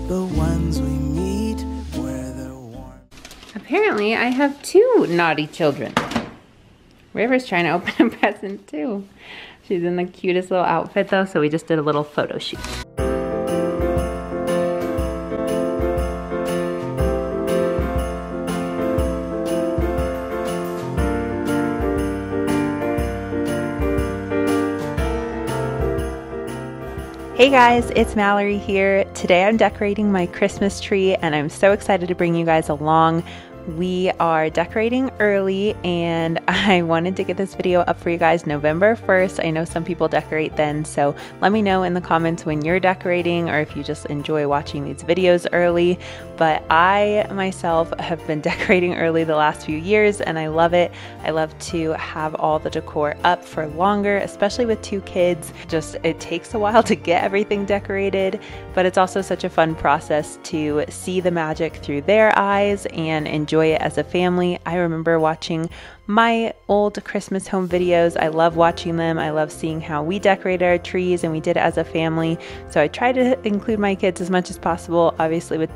the ones we meet where they're warm. Apparently, I have two naughty children. River's trying to open a present too. She's in the cutest little outfit though, so we just did a little photo shoot. Hey guys, it's Mallory here. Today I'm decorating my Christmas tree and I'm so excited to bring you guys along we are decorating early and I wanted to get this video up for you guys November 1st. I know some people decorate then, so let me know in the comments when you're decorating or if you just enjoy watching these videos early. But I myself have been decorating early the last few years and I love it. I love to have all the decor up for longer, especially with two kids. Just it takes a while to get everything decorated, but it's also such a fun process to see the magic through their eyes and enjoy it as a family. I remember watching my old Christmas home videos. I love watching them. I love seeing how we decorated our trees and we did it as a family. So I try to include my kids as much as possible, obviously with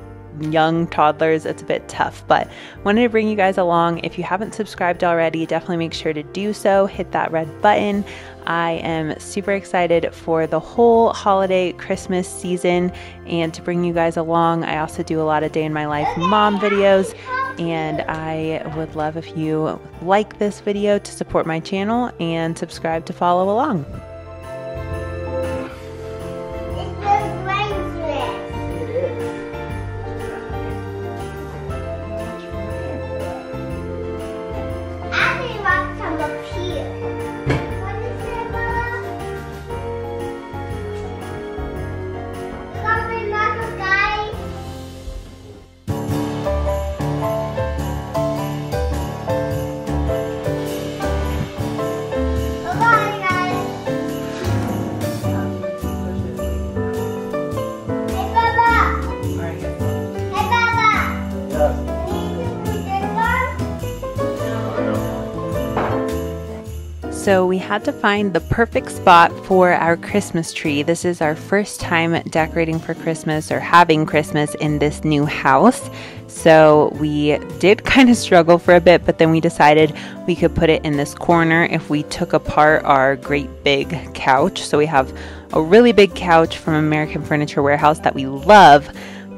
young toddlers, it's a bit tough, but wanted to bring you guys along. If you haven't subscribed already, definitely make sure to do so. Hit that red button. I am super excited for the whole holiday Christmas season and to bring you guys along. I also do a lot of day in my life mom videos and I would love if you like this video to support my channel and subscribe to follow along. So we had to find the perfect spot for our Christmas tree. This is our first time decorating for Christmas or having Christmas in this new house. So we did kind of struggle for a bit, but then we decided we could put it in this corner if we took apart our great big couch. So we have a really big couch from American Furniture Warehouse that we love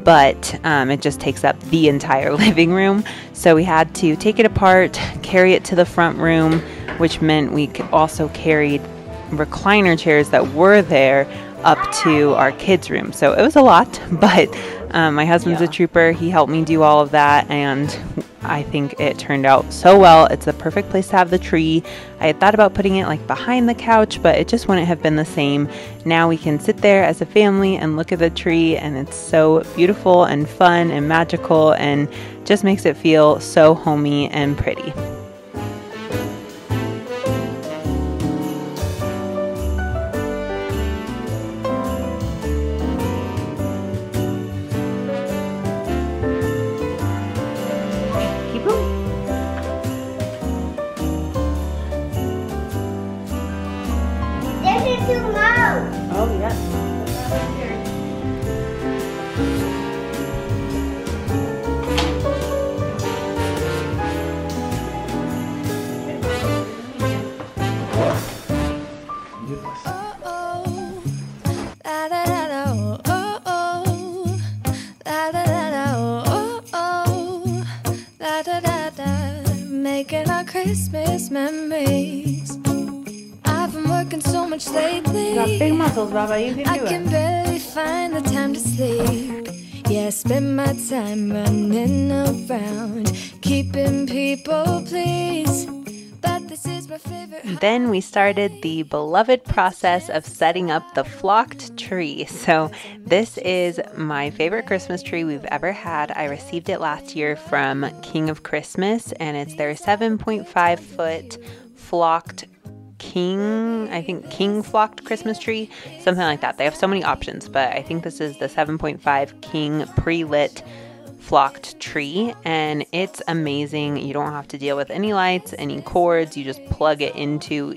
but um, it just takes up the entire living room. So we had to take it apart, carry it to the front room, which meant we also carried recliner chairs that were there up to our kids' room. So it was a lot, but um, my husband's yeah. a trooper. He helped me do all of that, and I think it turned out so well. It's the perfect place to have the tree. I had thought about putting it like behind the couch, but it just wouldn't have been the same. Now we can sit there as a family and look at the tree, and it's so beautiful and fun and magical, and just makes it feel so homey and pretty. I. Can barely find the time to sleep. Yeah, I spend my time running around, keeping people pleased. Then we started the beloved process of setting up the flocked tree. So, this is my favorite Christmas tree we've ever had. I received it last year from King of Christmas, and it's their 7.5 foot flocked king, I think king flocked Christmas tree, something like that. They have so many options, but I think this is the 7.5 king pre lit flocked tree and it's amazing. You don't have to deal with any lights, any cords. You just plug it into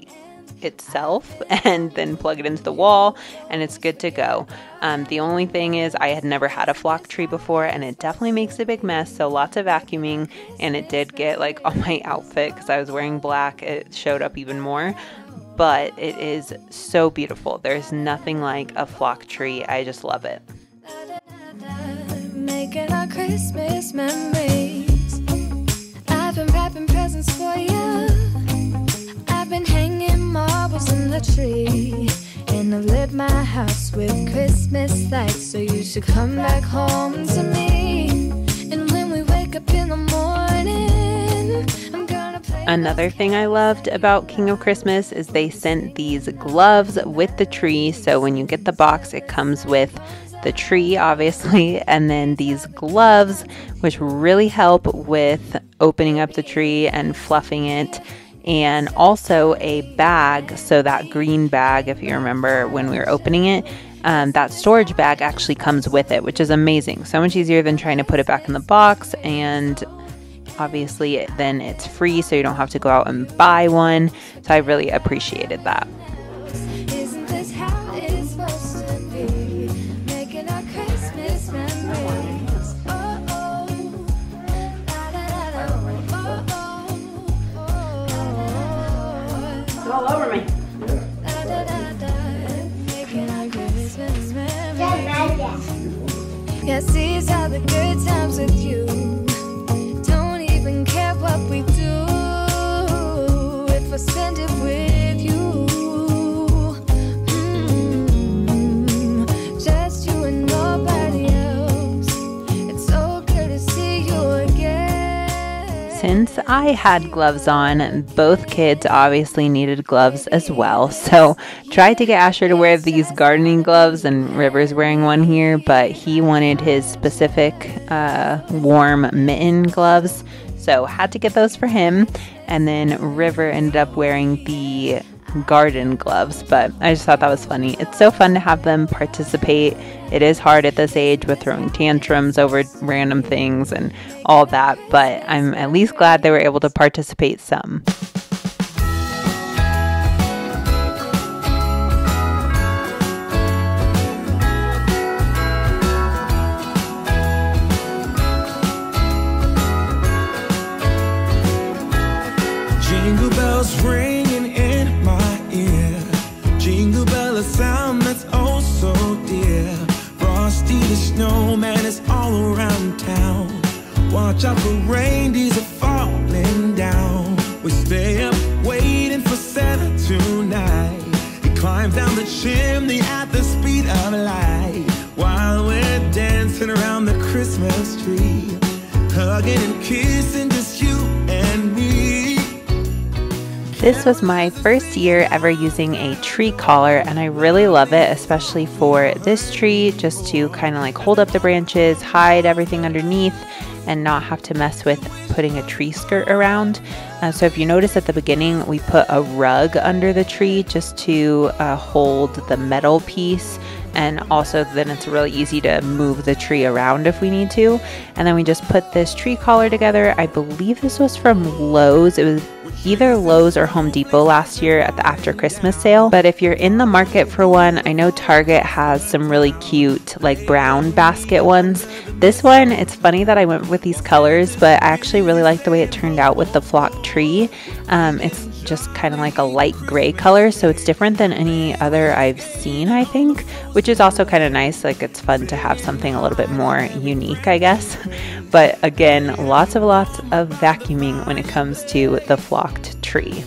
itself and then plug it into the wall and it's good to go. Um, the only thing is I had never had a flock tree before and it definitely makes a big mess. So lots of vacuuming and it did get like on my outfit because I was wearing black. It showed up even more. But it is so beautiful. There's nothing like a flock tree. I just love it making our Christmas memories. I've been wrapping presents for you. I've been hanging marbles in the tree. And I've lit my house with Christmas lights. So you should come back home to me. And when we wake up in the morning, Another thing I loved about King of Christmas is they sent these gloves with the tree. So when you get the box, it comes with the tree, obviously, and then these gloves, which really help with opening up the tree and fluffing it. And also a bag, so that green bag, if you remember when we were opening it, um, that storage bag actually comes with it, which is amazing. So much easier than trying to put it back in the box. And obviously, then it's free, so you don't have to go out and buy one. So I really appreciated that. All over me. Yeah, these are the good times with you. Don't even care what we do if I spend it Since I had gloves on, both kids obviously needed gloves as well. So tried to get Asher to wear these gardening gloves, and River's wearing one here, but he wanted his specific uh, warm mitten gloves. So had to get those for him. And then River ended up wearing the garden gloves, but I just thought that was funny. It's so fun to have them participate. It is hard at this age with throwing tantrums over random things and all that, but I'm at least glad they were able to participate some. All around town. Watch out for reindeers are falling down. We stay up waiting for Santa tonight. He climbs down the chimney at the speed of light. While we're dancing around the Christmas tree. Hugging and kissing just This was my first year ever using a tree collar, and I really love it, especially for this tree, just to kind of like hold up the branches, hide everything underneath, and not have to mess with putting a tree skirt around. Uh, so, if you notice at the beginning, we put a rug under the tree just to uh, hold the metal piece. And also, then it's really easy to move the tree around if we need to. And then we just put this tree collar together. I believe this was from Lowe's. It was either Lowe's or Home Depot last year at the after Christmas sale. But if you're in the market for one, I know Target has some really cute, like brown basket ones. This one, it's funny that I went with these colors, but I actually really like the way it turned out with the flock tree. Um, it's just kind of like a light gray color, so it's different than any other I've seen, I think, which is also kind of nice. Like it's fun to have something a little bit more unique, I guess. But again, lots of lots of vacuuming when it comes to the flocked tree.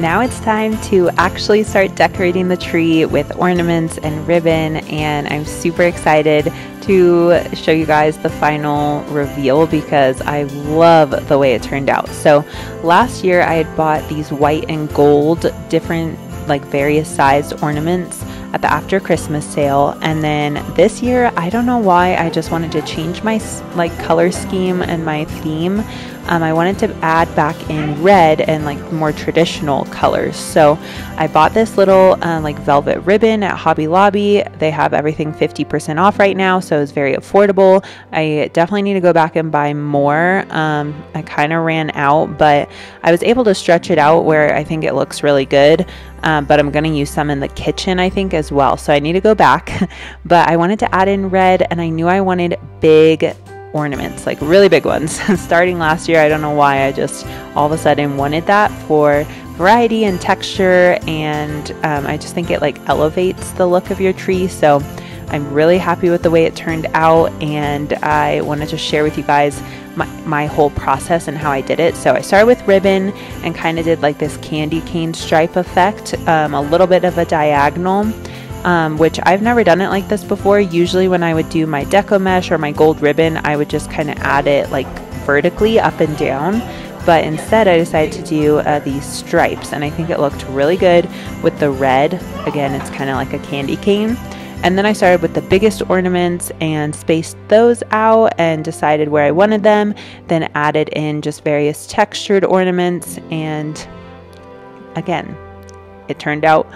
Now it's time to actually start decorating the tree with ornaments and ribbon, and I'm super excited to show you guys the final reveal because I love the way it turned out. So, last year I had bought these white and gold different, like various sized ornaments at the after Christmas sale, and then this year I don't know why I just wanted to change my like color scheme and my theme. Um, I wanted to add back in red and like more traditional colors. So I bought this little uh, like velvet ribbon at Hobby Lobby. They have everything 50% off right now, so it's very affordable. I definitely need to go back and buy more. Um, I kind of ran out, but I was able to stretch it out where I think it looks really good. Um, but I'm going to use some in the kitchen, I think, as well. So I need to go back. but I wanted to add in red, and I knew I wanted big ornaments, like really big ones. Starting last year, I don't know why, I just all of a sudden wanted that for variety and texture, and um, I just think it like elevates the look of your tree. So I'm really happy with the way it turned out, and I wanted to share with you guys my, my whole process and how I did it. So I started with ribbon and kind of did like this candy cane stripe effect, um, a little bit of a diagonal um, which I've never done it like this before. Usually, when I would do my deco mesh or my gold ribbon, I would just kind of add it like vertically up and down. But instead, I decided to do uh, these stripes, and I think it looked really good with the red. Again, it's kind of like a candy cane. And then I started with the biggest ornaments and spaced those out and decided where I wanted them. Then added in just various textured ornaments. And again, it turned out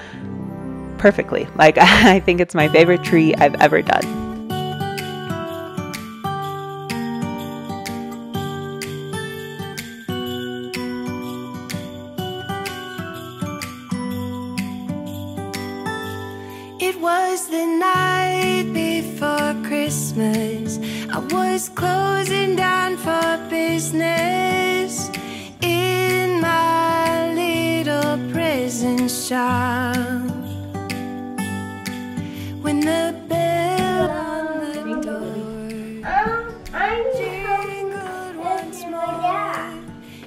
perfectly. Like, I think it's my favorite tree I've ever done. It was the night before Christmas. I was closing down for business in my little prison shop. When the bell on the door jingled once more,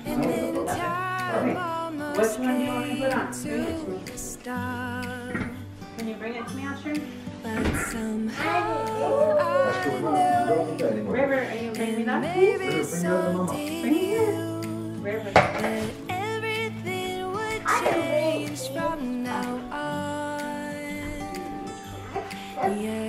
and then time almost came to a stop. Can you bring it to me, Asher? But somehow I knew, River, are you bringing me and that? maybe so did you, River. that everything would change from now on. Yes,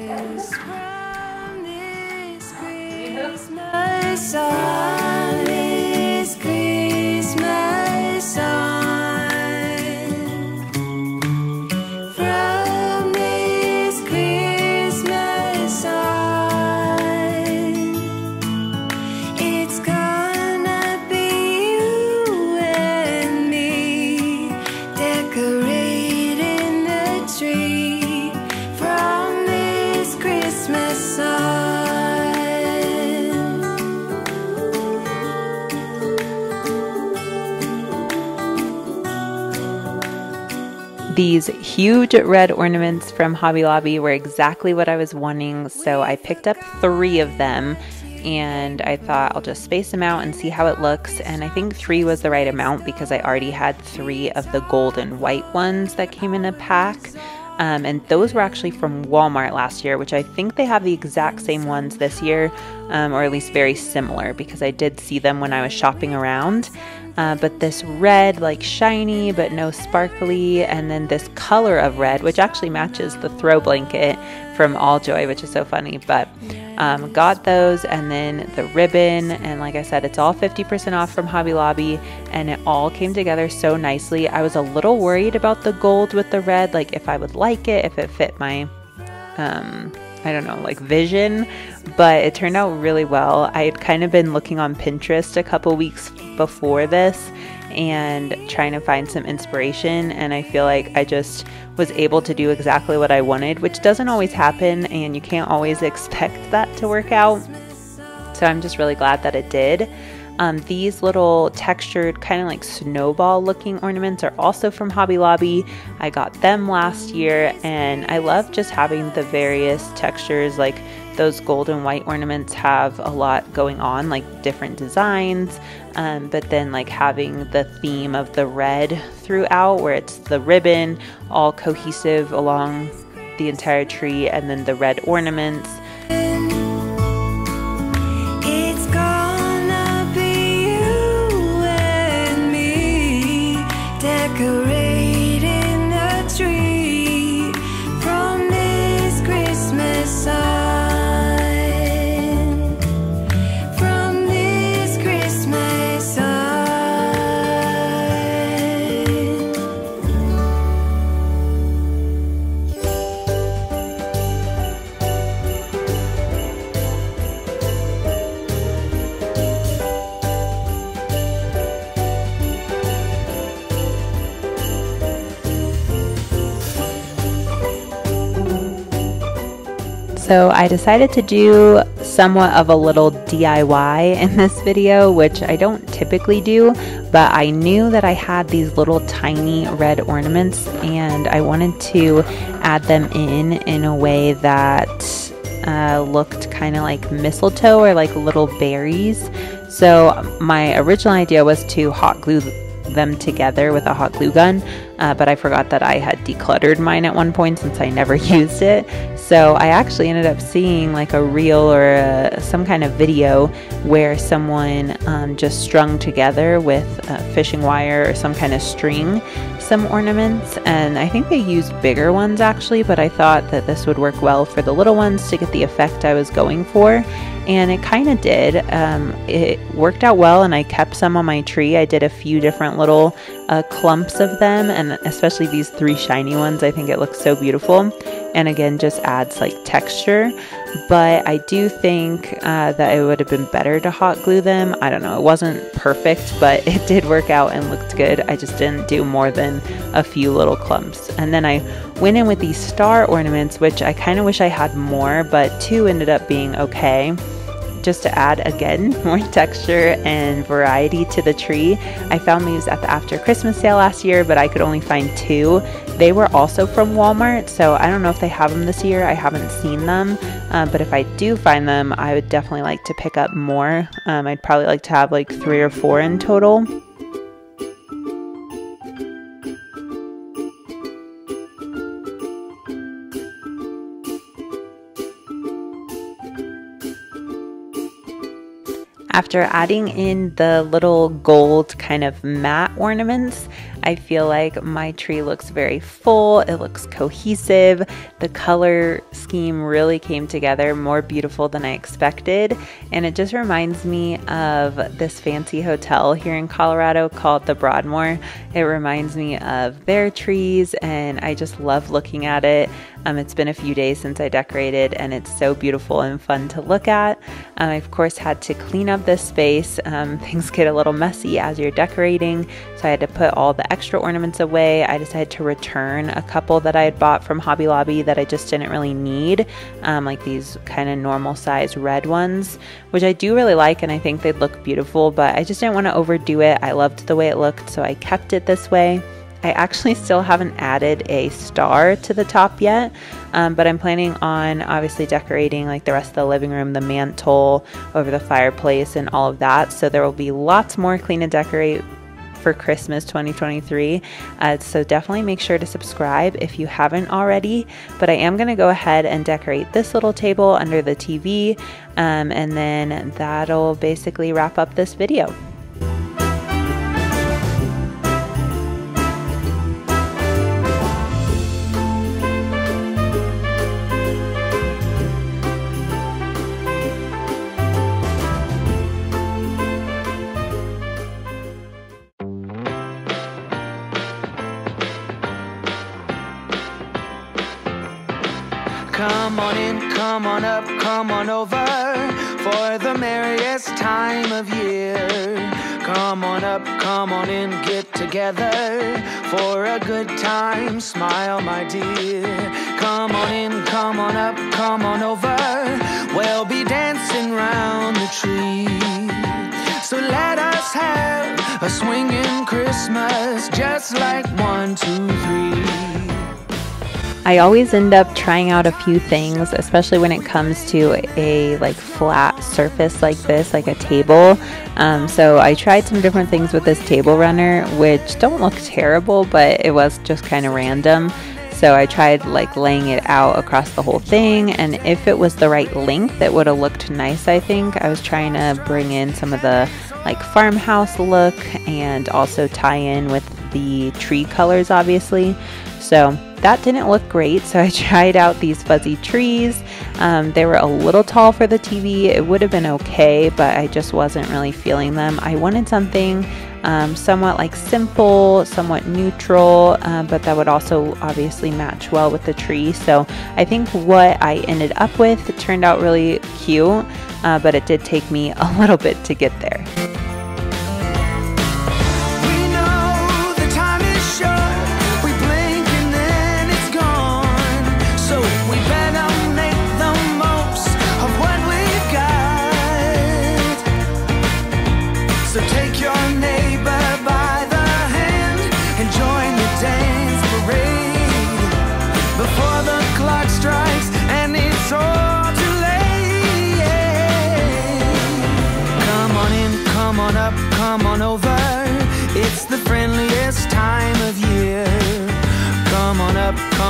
huge red ornaments from Hobby Lobby were exactly what I was wanting, so I picked up three of them and I thought I'll just space them out and see how it looks. And I think three was the right amount because I already had three of the gold and white ones that came in a pack. Um, and those were actually from Walmart last year, which I think they have the exact same ones this year, um, or at least very similar because I did see them when I was shopping around. Uh, but this red, like shiny but no sparkly, and then this color of red, which actually matches the throw blanket from All Joy, which is so funny. But um, got those, and then the ribbon, and like I said, it's all 50% off from Hobby Lobby, and it all came together so nicely. I was a little worried about the gold with the red, like if I would like it, if it fit my um, I don't know, like vision, but it turned out really well. I had kind of been looking on Pinterest a couple weeks before this and trying to find some inspiration, and I feel like I just was able to do exactly what I wanted, which doesn't always happen, and you can't always expect that to work out. So I'm just really glad that it did. Um, these little textured, kind of like snowball looking ornaments are also from Hobby Lobby. I got them last year, and I love just having the various textures. Like those gold and white ornaments have a lot going on, like different designs, um, but then like having the theme of the red throughout, where it's the ribbon all cohesive along the entire tree, and then the red ornaments. Decorating So I decided to do somewhat of a little DIY in this video, which I don't typically do, but I knew that I had these little tiny red ornaments and I wanted to add them in in a way that uh, looked kind of like mistletoe or like little berries. So my original idea was to hot glue them together with a hot glue gun, uh, but I forgot that I had decluttered mine at one point since I never used it. So I actually ended up seeing like a reel or a, some kind of video where someone um, just strung together with fishing wire or some kind of string some ornaments and I think they used bigger ones actually but I thought that this would work well for the little ones to get the effect I was going for and it kind of did. Um, it worked out well, and I kept some on my tree. I did a few different little uh, clumps of them, and especially these three shiny ones. I think it looks so beautiful, and again, just adds like texture. But I do think uh, that it would have been better to hot glue them. I don't know, it wasn't perfect, but it did work out and looked good. I just didn't do more than a few little clumps. And then I went in with these star ornaments, which I kind of wish I had more, but two ended up being okay just to add again more texture and variety to the tree. I found these at the after Christmas sale last year, but I could only find two. They were also from Walmart, so I don't know if they have them this year. I haven't seen them, uh, but if I do find them, I would definitely like to pick up more. Um, I'd probably like to have like three or four in total. After adding in the little gold kind of matte ornaments, I feel like my tree looks very full, it looks cohesive. The color scheme really came together more beautiful than I expected, and it just reminds me of this fancy hotel here in Colorado called the Broadmoor. It reminds me of their trees, and I just love looking at it. Um, it's been a few days since I decorated, and it's so beautiful and fun to look at. Um, I, of course, had to clean up this space. Um, things get a little messy as you're decorating, so I had to put all the extra ornaments away. I decided to return a couple that I had bought from Hobby Lobby that I just didn't really need, um, like these kind of normal size red ones, which I do really like and I think they'd look beautiful, but I just didn't want to overdo it. I loved the way it looked, so I kept it this way. I actually still haven't added a star to the top yet, um, but I'm planning on obviously decorating like the rest of the living room, the mantle, over the fireplace, and all of that. So there will be lots more clean and decorate for Christmas 2023. Uh, so definitely make sure to subscribe if you haven't already. But I am going to go ahead and decorate this little table under the TV, um, and then that'll basically wrap up this video. Come on over for the merriest time of year. Come on up, come on in, get together for a good time. Smile, my dear. Come on in, come on up, come on over. We'll be dancing round the tree. So let us have a swinging Christmas, just like one, two, three. I always end up trying out a few things, especially when it comes to a like flat surface like this, like a table. Um, so I tried some different things with this table runner, which don't look terrible, but it was just kind of random. So I tried like laying it out across the whole thing, and if it was the right length, it would have looked nice. I think I was trying to bring in some of the like farmhouse look and also tie in with the tree colors, obviously. So that didn't look great, so I tried out these fuzzy trees. Um, they were a little tall for the TV. It would have been okay, but I just wasn't really feeling them. I wanted something um, somewhat like simple, somewhat neutral, uh, but that would also obviously match well with the tree. So I think what I ended up with turned out really cute, uh, but it did take me a little bit to get there.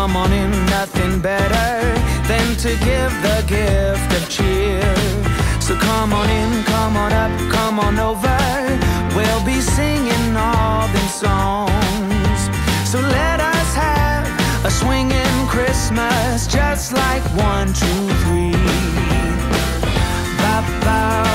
come on in, nothing better than to give the gift of cheer. So come on in, come on up, come on over. We'll be singing all them songs. So let us have a swinging Christmas, just like one, two, three. ba, ba.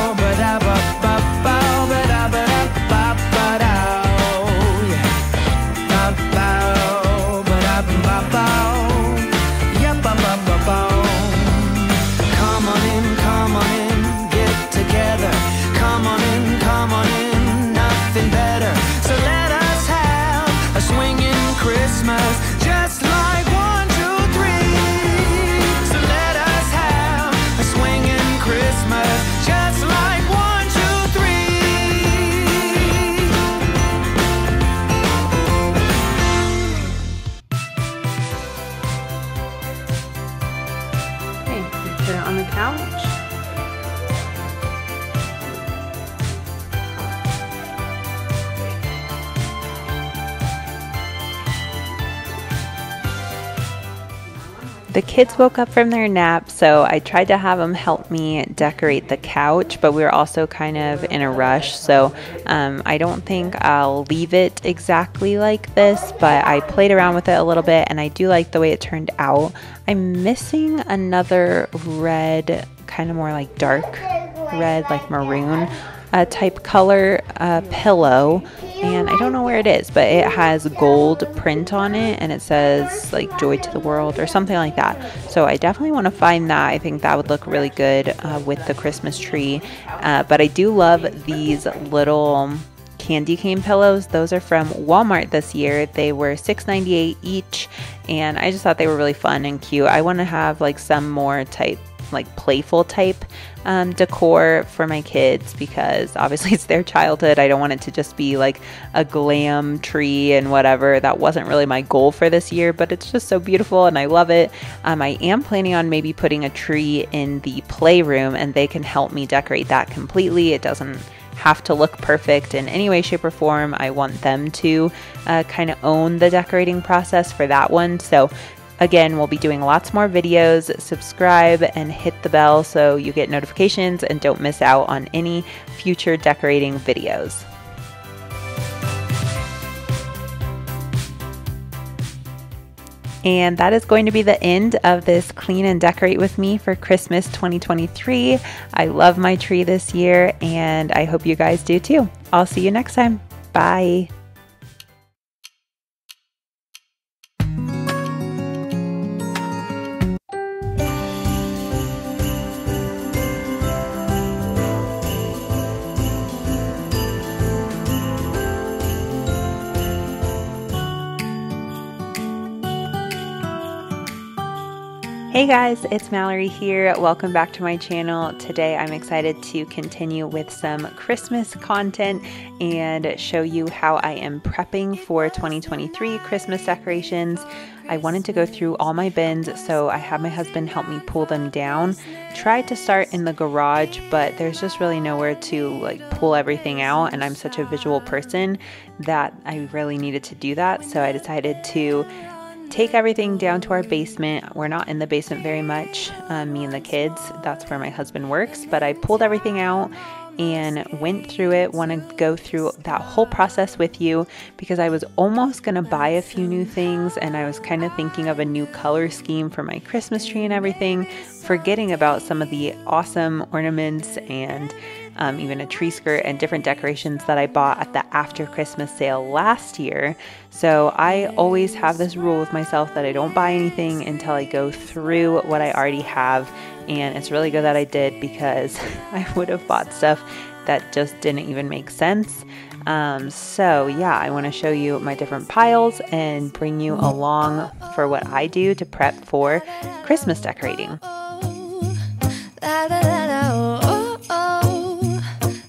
Kids woke up from their nap, so I tried to have them help me decorate the couch, but we were also kind of in a rush. So um, I don't think I'll leave it exactly like this, but I played around with it a little bit and I do like the way it turned out. I'm missing another red, kind of more like dark red, like maroon uh, type color uh, pillow and I don't know where it is, but it has gold print on it and it says like joy to the world or something like that. So I definitely want to find that. I think that would look really good uh, with the Christmas tree. Uh, but I do love these little candy cane pillows. Those are from Walmart this year. They were $6.98 each and I just thought they were really fun and cute. I want to have like some more type like playful type um, decor for my kids because obviously it's their childhood. I don't want it to just be like a glam tree and whatever. That wasn't really my goal for this year, but it's just so beautiful and I love it. Um, I am planning on maybe putting a tree in the playroom and they can help me decorate that completely. It doesn't have to look perfect in any way, shape, or form. I want them to uh, kind of own the decorating process for that one. So Again, we'll be doing lots more videos. Subscribe and hit the bell so you get notifications and don't miss out on any future decorating videos. And that is going to be the end of this Clean and Decorate with me for Christmas 2023. I love my tree this year and I hope you guys do too. I'll see you next time. Bye. Hey guys, it's Mallory here. Welcome back to my channel. Today I'm excited to continue with some Christmas content and show you how I am prepping for 2023 Christmas decorations. I wanted to go through all my bins, so I had my husband help me pull them down. Tried to start in the garage, but there's just really nowhere to like pull everything out, and I'm such a visual person that I really needed to do that. So I decided to take everything down to our basement. We're not in the basement very much, um, me and the kids. That's where my husband works. But I pulled everything out and went through it. Want to go through that whole process with you because I was almost going to buy a few new things and I was kind of thinking of a new color scheme for my Christmas tree and everything, forgetting about some of the awesome ornaments and um, even a tree skirt and different decorations that I bought at the after Christmas sale last year. So I always have this rule with myself that I don't buy anything until I go through what I already have. And it's really good that I did because I would have bought stuff that just didn't even make sense. Um, so, yeah, I want to show you my different piles and bring you along for what I do to prep for Christmas decorating.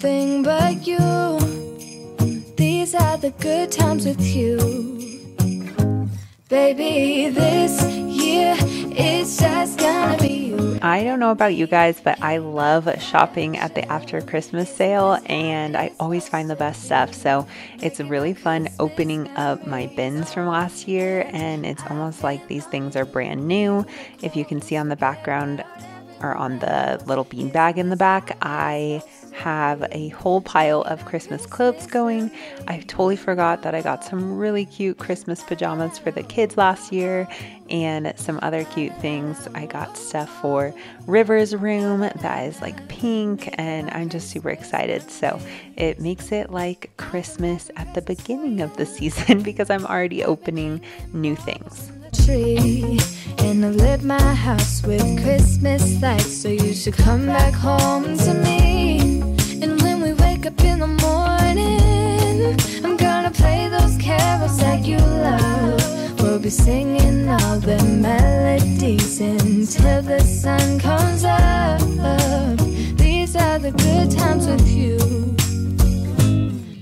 but you. These are the good times with you. Baby, this year it's just gonna be you. I don't know about you guys, but I love shopping at the after Christmas sale and I always find the best stuff. So it's really fun opening up my bins from last year and it's almost like these things are brand new. If you can see on the background or on the little bean bag in the back, I have a whole pile of Christmas clothes going. I totally forgot that I got some really cute Christmas pajamas for the kids last year and some other cute things. I got stuff for River's room that is like pink and I'm just super excited. So it makes it like Christmas at the beginning of the season because I'm already opening new things. And I lit my house with Christmas lights. So you should come back home to me. Up in the morning, I'm gonna play those carols that you love. We'll be singing all the melodies until the sun comes up. These are the good times with you.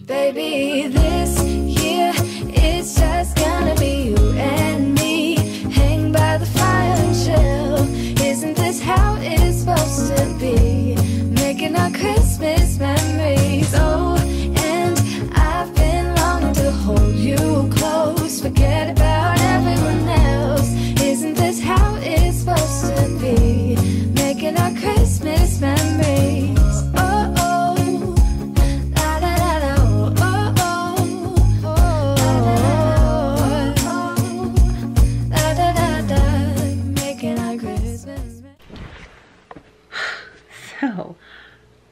Baby, this year it's just gonna be you and me. Hang by the fire and chill. Isn't this how it's supposed to be? Christmas memories. Oh,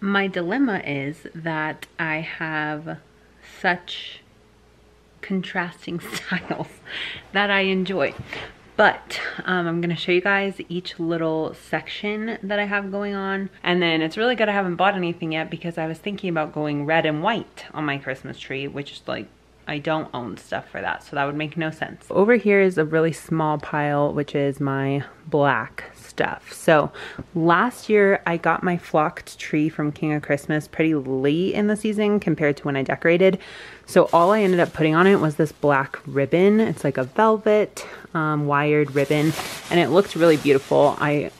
my dilemma is that I have such contrasting styles that I enjoy. But um, I'm gonna show you guys each little section that I have going on. And then it's really good I haven't bought anything yet because I was thinking about going red and white on my Christmas tree, which is like I don't own stuff for that, so that would make no sense. Over here is a really small pile, which is my black stuff. So last year I got my flocked tree from King of Christmas pretty late in the season compared to when I decorated. So all I ended up putting on it was this black ribbon. It's like a velvet um, wired ribbon and it looked really beautiful. I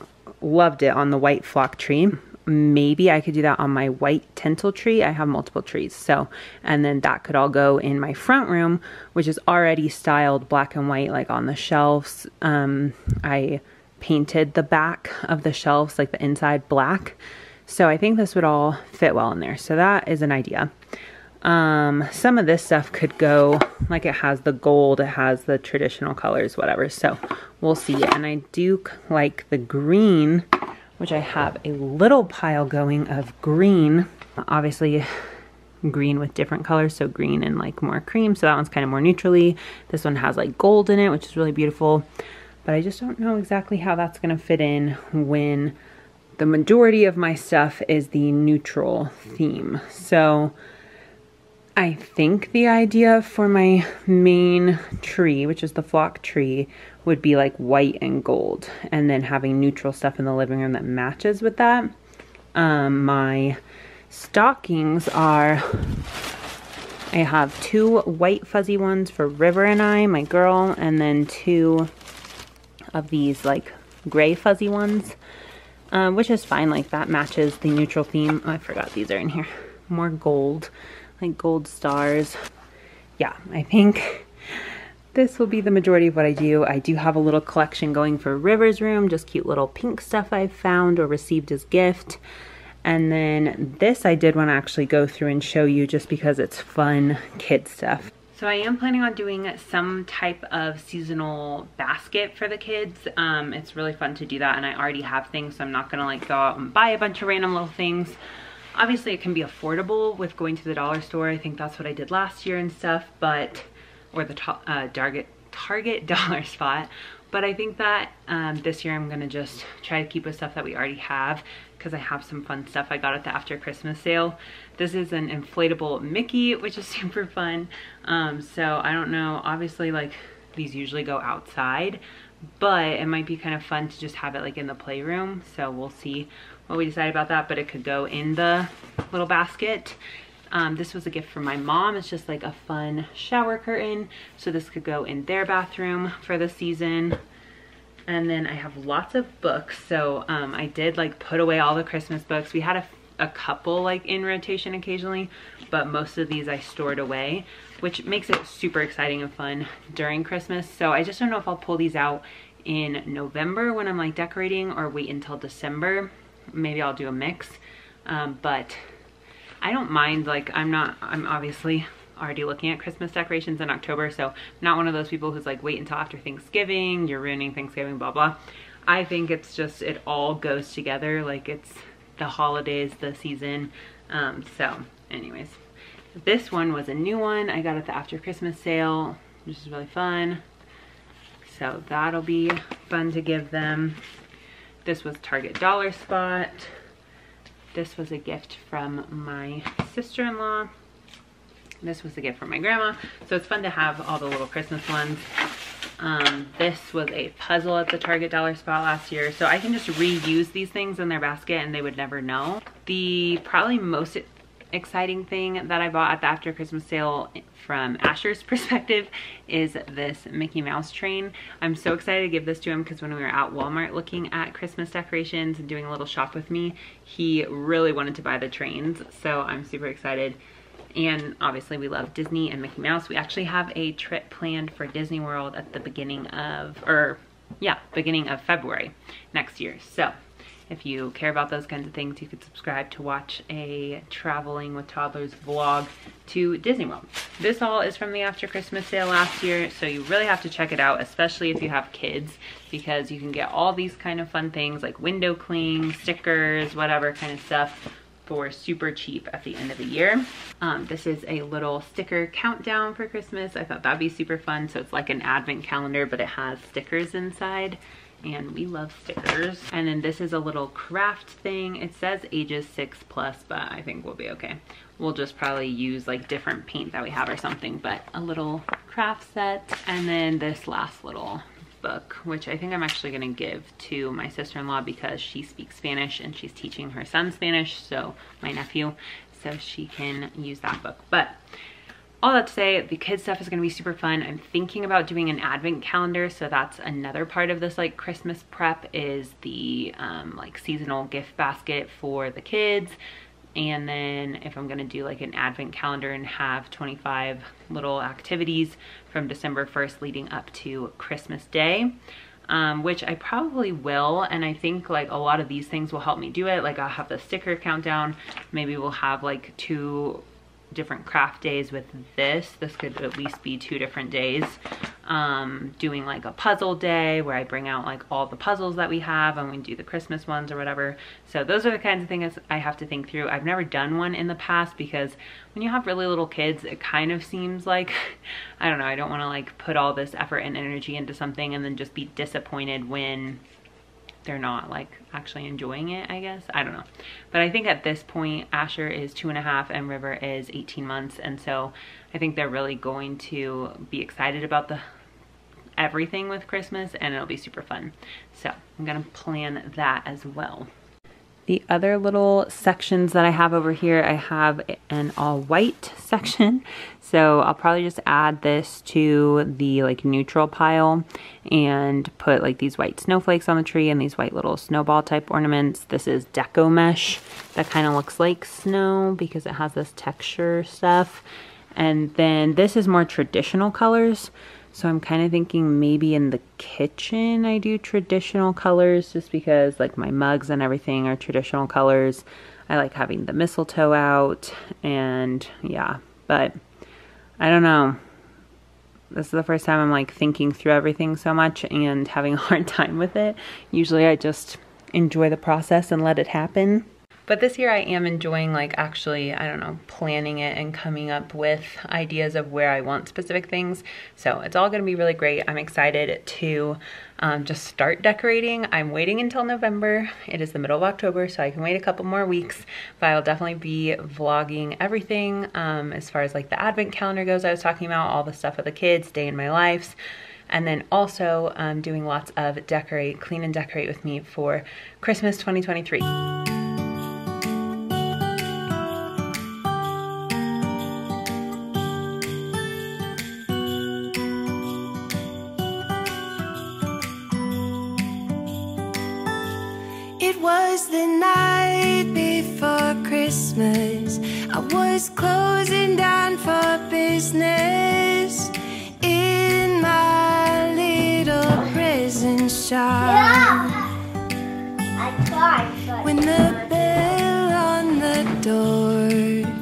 loved it on the white flock tree maybe I could do that on my white tinsel tree. I have multiple trees. So, and then that could all go in my front room, which is already styled black and white, like on the shelves. Um, I painted the back of the shelves, like the inside black. So I think this would all fit well in there. So that is an idea. Um, some of this stuff could go, like it has the gold, it has the traditional colors, whatever. So we'll see. And I do like the green which I have a little pile going of green. Obviously green with different colors, so green and like more cream. So that one's kind of more neutrally. This one has like gold in it, which is really beautiful. But I just don't know exactly how that's gonna fit in when the majority of my stuff is the neutral theme. So I think the idea for my main tree, which is the flock tree, would be like white and gold and then having neutral stuff in the living room that matches with that. Um, my stockings are, I have two white fuzzy ones for River and I, my girl, and then two of these like gray fuzzy ones, um, which is fine. Like that matches the neutral theme. Oh, I forgot these are in here. More gold, like gold stars. Yeah, I think this will be the majority of what I do. I do have a little collection going for River's room, just cute little pink stuff I've found or received as gift. And then this I did want to actually go through and show you just because it's fun kid stuff. So I am planning on doing some type of seasonal basket for the kids. Um, it's really fun to do that and I already have things so I'm not gonna like go out and buy a bunch of random little things. Obviously it can be affordable with going to the dollar store. I think that's what I did last year and stuff, but or the uh, Target, Target dollar spot. But I think that um, this year I'm gonna just try to keep with stuff that we already have because I have some fun stuff I got at the after Christmas sale. This is an inflatable Mickey, which is super fun. Um, so I don't know, obviously like these usually go outside, but it might be kind of fun to just have it like in the playroom. So we'll see what we decide about that, but it could go in the little basket. Um, this was a gift from my mom. It's just like a fun shower curtain. So this could go in their bathroom for the season. And then I have lots of books. So um, I did like put away all the Christmas books. We had a, a couple like in rotation occasionally, but most of these I stored away, which makes it super exciting and fun during Christmas. So I just don't know if I'll pull these out in November when I'm like decorating or wait until December. Maybe I'll do a mix. Um, but I don't mind, like I'm not, I'm obviously already looking at Christmas decorations in October, so not one of those people who's like, wait until after Thanksgiving, you're ruining Thanksgiving, blah, blah. I think it's just, it all goes together, like it's the holidays, the season. Um, so anyways, this one was a new one. I got at the after Christmas sale, which is really fun. So that'll be fun to give them. This was Target Dollar Spot. This was a gift from my sister-in-law. This was a gift from my grandma. So it's fun to have all the little Christmas ones. Um, this was a puzzle at the Target Dollar Spot last year. So I can just reuse these things in their basket and they would never know. The probably most exciting thing that I bought at the after Christmas sale from Asher's perspective is this Mickey Mouse train. I'm so excited to give this to him because when we were at Walmart looking at Christmas decorations and doing a little shop with me, he really wanted to buy the trains. So I'm super excited. And obviously we love Disney and Mickey Mouse. We actually have a trip planned for Disney World at the beginning of, or yeah, beginning of February next year. So if you care about those kinds of things, you could subscribe to watch a traveling with toddlers vlog to Disney World. This all is from the after Christmas sale last year, so you really have to check it out, especially if you have kids, because you can get all these kind of fun things like window cling, stickers, whatever kind of stuff for super cheap at the end of the year. Um, this is a little sticker countdown for Christmas. I thought that'd be super fun. So it's like an advent calendar, but it has stickers inside and we love stickers. And then this is a little craft thing. It says ages six plus, but I think we'll be okay. We'll just probably use like different paint that we have or something, but a little craft set. And then this last little book, which I think I'm actually gonna give to my sister-in-law because she speaks Spanish and she's teaching her son Spanish, so my nephew, so she can use that book. But all that to say, the kids stuff is gonna be super fun. I'm thinking about doing an advent calendar, so that's another part of this like Christmas prep is the um, like seasonal gift basket for the kids. And then if I'm gonna do like an advent calendar and have 25 little activities from December 1st leading up to Christmas Day, um, which I probably will. And I think like a lot of these things will help me do it. Like I'll have the sticker countdown. Maybe we'll have like two different craft days with this. This could at least be two different days. Um, doing like a puzzle day where I bring out like all the puzzles that we have and we do the Christmas ones or whatever. So those are the kinds of things I have to think through. I've never done one in the past because when you have really little kids, it kind of seems like, I don't know, I don't want to like put all this effort and energy into something and then just be disappointed when they're not like actually enjoying it, I guess. I don't know. But I think at this point, Asher is two and a half and River is 18 months. And so I think they're really going to be excited about the everything with Christmas and it'll be super fun. So I'm gonna plan that as well. The other little sections that I have over here, I have an all white section. So I'll probably just add this to the like neutral pile and put like these white snowflakes on the tree and these white little snowball type ornaments. This is deco mesh that kind of looks like snow because it has this texture stuff. And then this is more traditional colors. So I'm kind of thinking maybe in the kitchen I do traditional colors just because like my mugs and everything are traditional colors. I like having the mistletoe out and yeah, but I don't know. This is the first time I'm like thinking through everything so much and having a hard time with it. Usually I just enjoy the process and let it happen. But this year I am enjoying like actually, I don't know, planning it and coming up with ideas of where I want specific things. So it's all gonna be really great. I'm excited to um, just start decorating. I'm waiting until November. It is the middle of October, so I can wait a couple more weeks, but I'll definitely be vlogging everything um, as far as like the advent calendar goes I was talking about, all the stuff with the kids, day in my lives, and then also um, doing lots of decorate, clean and decorate with me for Christmas 2023. The night before Christmas. I was closing down for business in my little prison shop. I tried, but When the bell on the door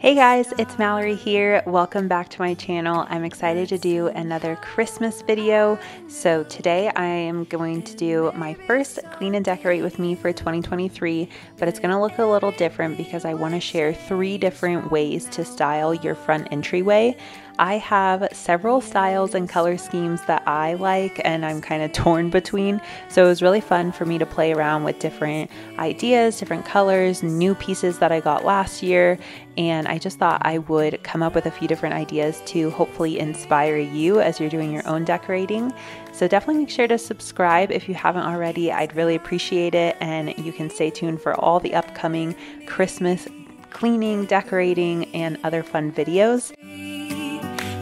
Hey guys, it's Mallory here. Welcome back to my channel. I'm excited to do another Christmas video. So today I am going to do my first clean and decorate with me for 2023, but it's going to look a little different because I want to share three different ways to style your front entryway. I have several styles and color schemes that I like and I'm kind of torn between. So it was really fun for me to play around with different ideas, different colors, new pieces that I got last year. And I just thought I would come up with a few different ideas to hopefully inspire you as you're doing your own decorating. So definitely make sure to subscribe if you haven't already. I'd really appreciate it. And you can stay tuned for all the upcoming Christmas cleaning, decorating, and other fun videos.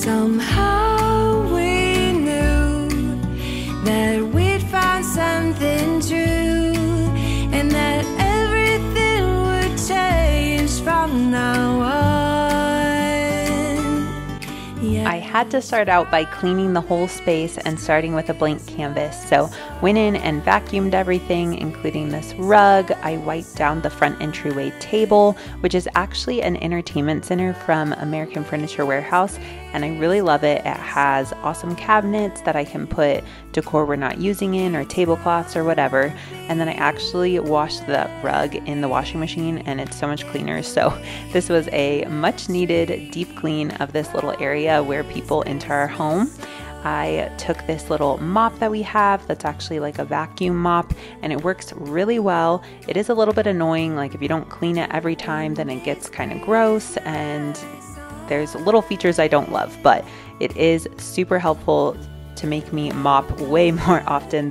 somehow we knew that we'd found something true, and that everything would change from now on. I had to start out by cleaning the whole space and starting with a blank canvas. So went in and vacuumed everything, including this rug. I wiped down the front entryway table, which is actually an entertainment center from American Furniture Warehouse, and I really love it. It has awesome cabinets that I can put decor we're not using in or tablecloths or whatever. And then I actually washed the rug in the washing machine and it's so much cleaner. So this was a much needed deep clean of this little area where people enter our home. I took this little mop that we have that's actually like a vacuum mop and it works really well. It is a little bit annoying, like if you don't clean it every time, then it gets kind of gross and there's little features I don't love, but it is super helpful to make me mop way more often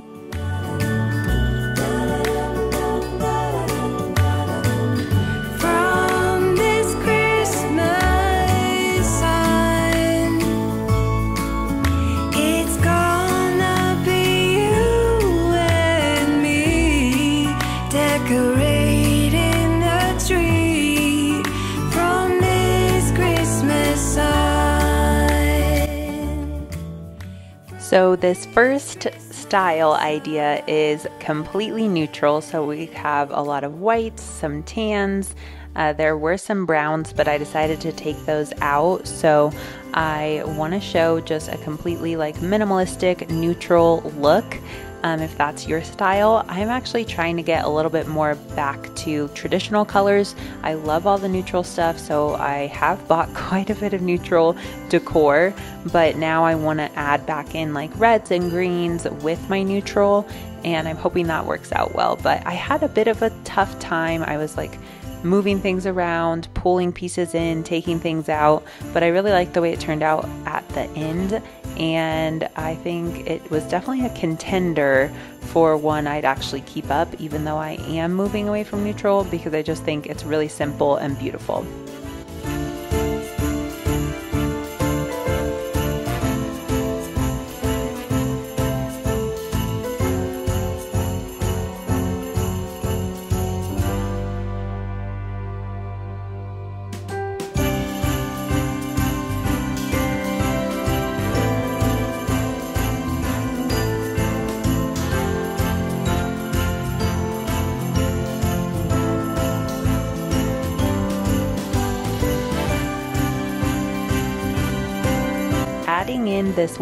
So, this first style idea is completely neutral. So, we have a lot of whites, some tans. Uh, there were some browns, but I decided to take those out. So, I want to show just a completely like minimalistic, neutral look. Um, if that's your style, I'm actually trying to get a little bit more back to traditional colors. I love all the neutral stuff, so I have bought quite a bit of neutral decor, but now I want to add back in like reds and greens with my neutral, and I'm hoping that works out well. But I had a bit of a tough time. I was like, moving things around, pulling pieces in, taking things out, but I really like the way it turned out at the end. And I think it was definitely a contender for one I'd actually keep up, even though I am moving away from neutral, because I just think it's really simple and beautiful.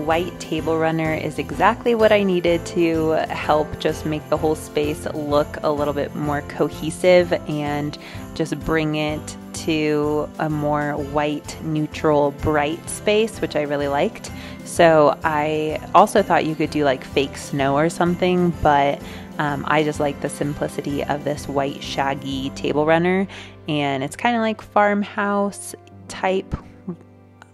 White table runner is exactly what I needed to help just make the whole space look a little bit more cohesive and just bring it to a more white, neutral, bright space, which I really liked. So I also thought you could do like fake snow or something, but um, I just like the simplicity of this white shaggy table runner, and it's kind of like farmhouse type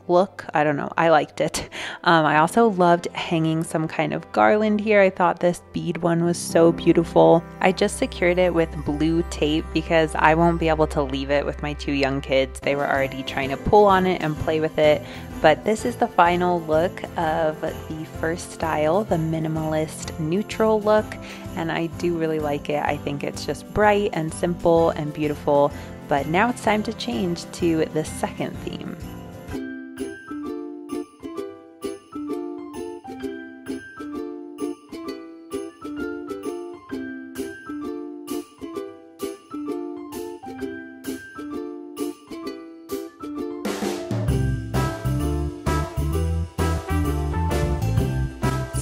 look. I don't know. I liked it. Um, I also loved hanging some kind of garland here. I thought this bead one was so beautiful. I just secured it with blue tape because I won't be able to leave it with my two young kids. They were already trying to pull on it and play with it. But this is the final look of the first style, the minimalist neutral look. And I do really like it. I think it's just bright and simple and beautiful. But now it's time to change to the second theme.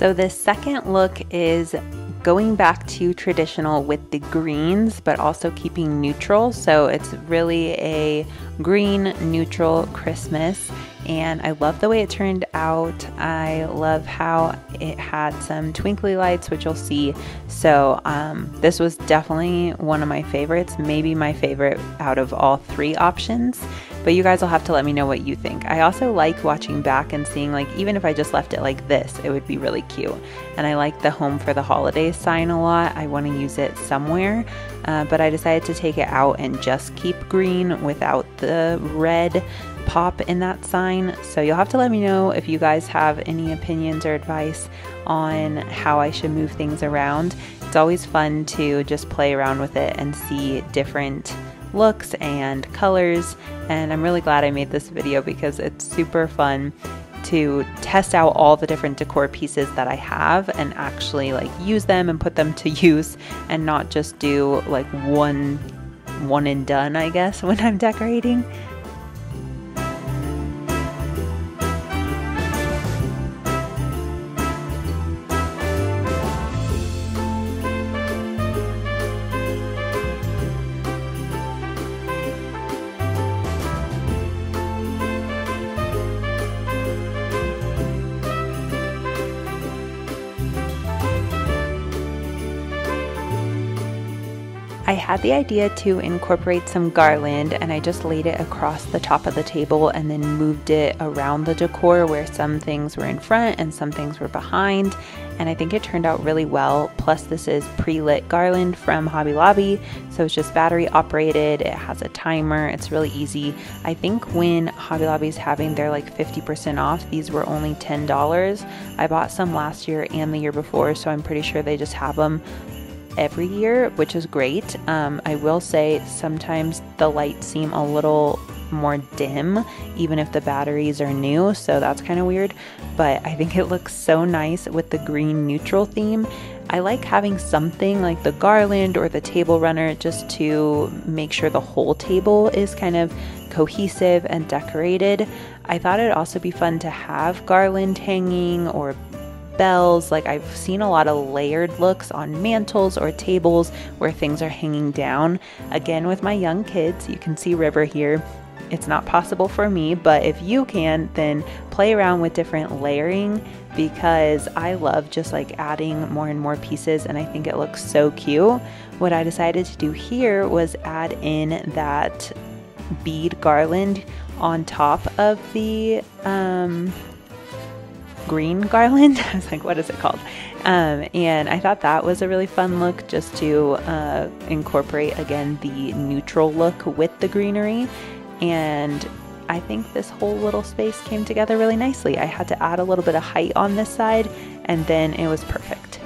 So the second look is going back to traditional with the greens, but also keeping neutral. So it's really a green neutral Christmas. And I love the way it turned out. I love how it had some twinkly lights, which you'll see. So um, this was definitely one of my favorites, maybe my favorite out of all three options but you guys will have to let me know what you think. I also like watching back and seeing like even if I just left it like this, it would be really cute. And I like the home for the holidays sign a lot. I want to use it somewhere, uh, but I decided to take it out and just keep green without the red pop in that sign. So you'll have to let me know if you guys have any opinions or advice on how I should move things around. It's always fun to just play around with it and see different looks and colors and I'm really glad I made this video because it's super fun to test out all the different decor pieces that I have and actually like use them and put them to use and not just do like one one and done I guess when I'm decorating. Had the idea to incorporate some garland and I just laid it across the top of the table and then moved it around the decor where some things were in front and some things were behind and I think it turned out really well. Plus this is pre-lit garland from Hobby Lobby so it's just battery operated, it has a timer, it's really easy. I think when Hobby Lobby is having their like 50% off, these were only $10. I bought some last year and the year before so I'm pretty sure they just have them every year, which is great. Um, I will say sometimes the lights seem a little more dim, even if the batteries are new, so that's kind of weird. But I think it looks so nice with the green neutral theme. I like having something like the garland or the table runner just to make sure the whole table is kind of cohesive and decorated. I thought it'd also be fun to have garland hanging or bells. Like I've seen a lot of layered looks on mantles or tables where things are hanging down. Again, with my young kids, you can see River here. It's not possible for me, but if you can, then play around with different layering because I love just like adding more and more pieces and I think it looks so cute. What I decided to do here was add in that bead garland on top of the um, green garland. I was like, what is it called? Um, and I thought that was a really fun look just to uh, incorporate again the neutral look with the greenery. And I think this whole little space came together really nicely. I had to add a little bit of height on this side and then it was perfect.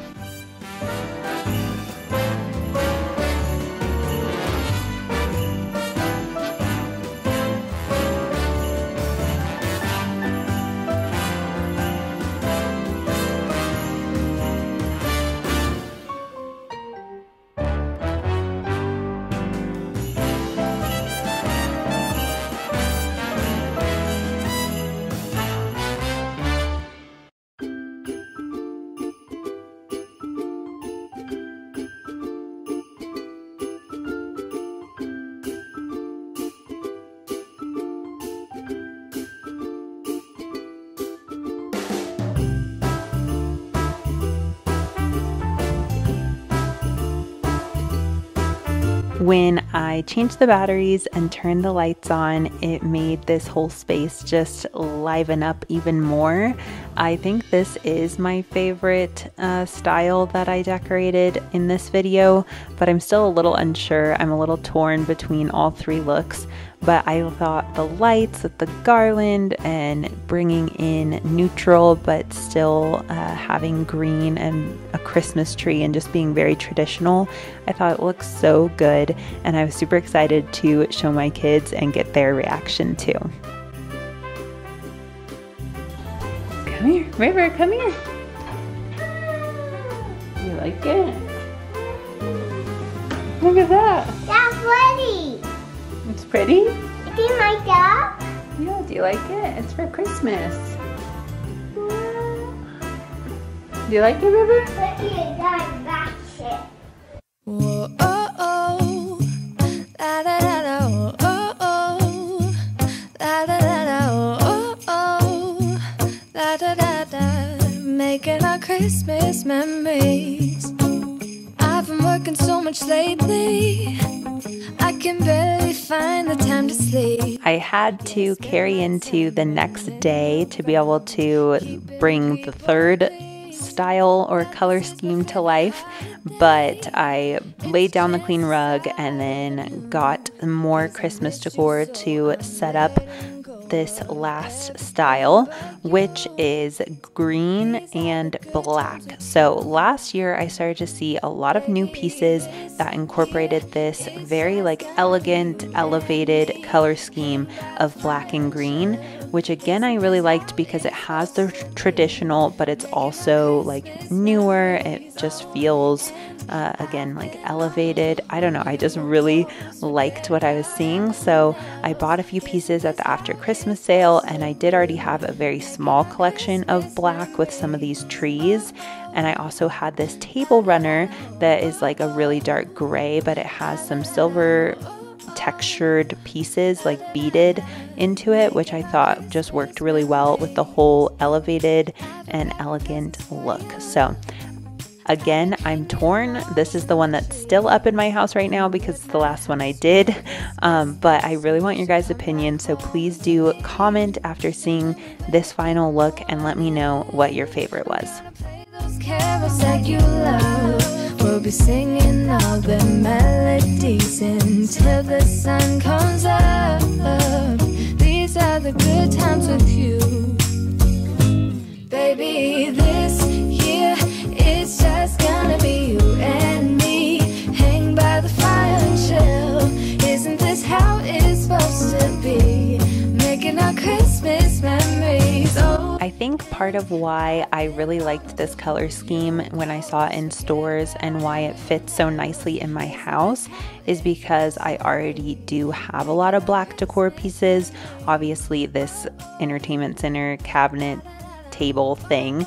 Changed the batteries and turned the lights on, it made this whole space just liven up even more. I think this is my favorite uh, style that I decorated in this video, but I'm still a little unsure. I'm a little torn between all three looks but I thought the lights with the garland and bringing in neutral but still uh, having green and a Christmas tree and just being very traditional, I thought it looked so good and I was super excited to show my kids and get their reaction too. Come here, River, come here. You like it? Look at that. That's pretty. It's pretty? Do you like that? Yeah, do you like it? It's for Christmas. Do you like it, River? But you got that shit. Whoa, oh, oh. La, da, da, da, oh, oh, oh. La, da, da, da, oh, oh, oh. La, da, da, da. Making our Christmas memories. I've been working so much lately. I can barely find the time to sleep. I had to carry into the next day to be able to bring the third style or color scheme to life, but I laid down the clean rug and then got more Christmas decor to set up this last style, which is green and black. So last year I started to see a lot of new pieces that incorporated this very like elegant, elevated color scheme of black and green, which again I really liked because it has the traditional, but it's also like newer. It just feels uh, again like elevated. I don't know. I just really liked what I was seeing. So I bought a few pieces at the after Christmas sale, and I did already have a very small collection of black with some of these trees. And I also had this table runner that is like a really dark gray, but it has some silver textured pieces like beaded into it, which I thought just worked really well with the whole elevated and elegant look. So Again, I'm torn. This is the one that's still up in my house right now because it's the last one I did. Um, but I really want your guys' opinion. So please do comment after seeing this final look and let me know what your favorite was. We'll be singing all the melodies until the sun comes up. These are the good times with you. Baby, this year it's just gonna be you and me. Hang by the fire and chill. Isn't this how it's supposed to be? Making our Christmas memories. Oh. I think part of why I really liked this color scheme when I saw it in stores and why it fits so nicely in my house is because I already do have a lot of black decor pieces. Obviously, this entertainment center cabinet table thing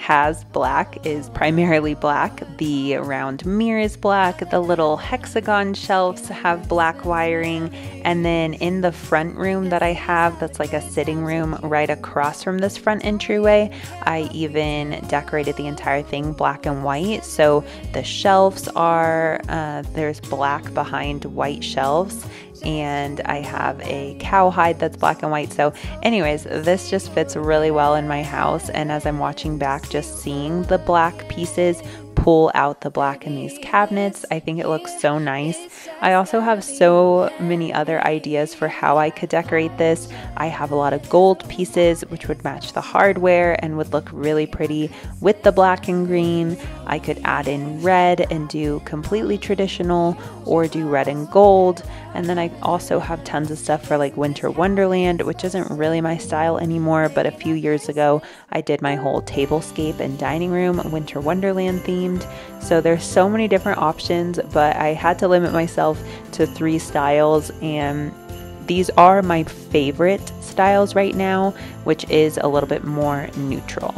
has black is primarily black. The round mirror is black. The little hexagon shelves have black wiring. And then in the front room that I have, that's like a sitting room right across from this front entryway, I even decorated the entire thing black and white. So the shelves are, uh, there's black behind white shelves and I have a cowhide that's black and white. So, anyways, this just fits really well in my house. And as I'm watching back, just seeing the black pieces pull out the black in these cabinets. I think it looks so nice. I also have so many other ideas for how I could decorate this. I have a lot of gold pieces which would match the hardware and would look really pretty with the black and green. I could add in red and do completely traditional or do red and gold. And then I also have tons of stuff for like Winter Wonderland, which isn't really my style anymore, but a few years ago I did my whole tablescape and dining room Winter Wonderland themed. So there's so many different options, but I had to limit myself to three styles and these are my favorite styles right now, which is a little bit more neutral.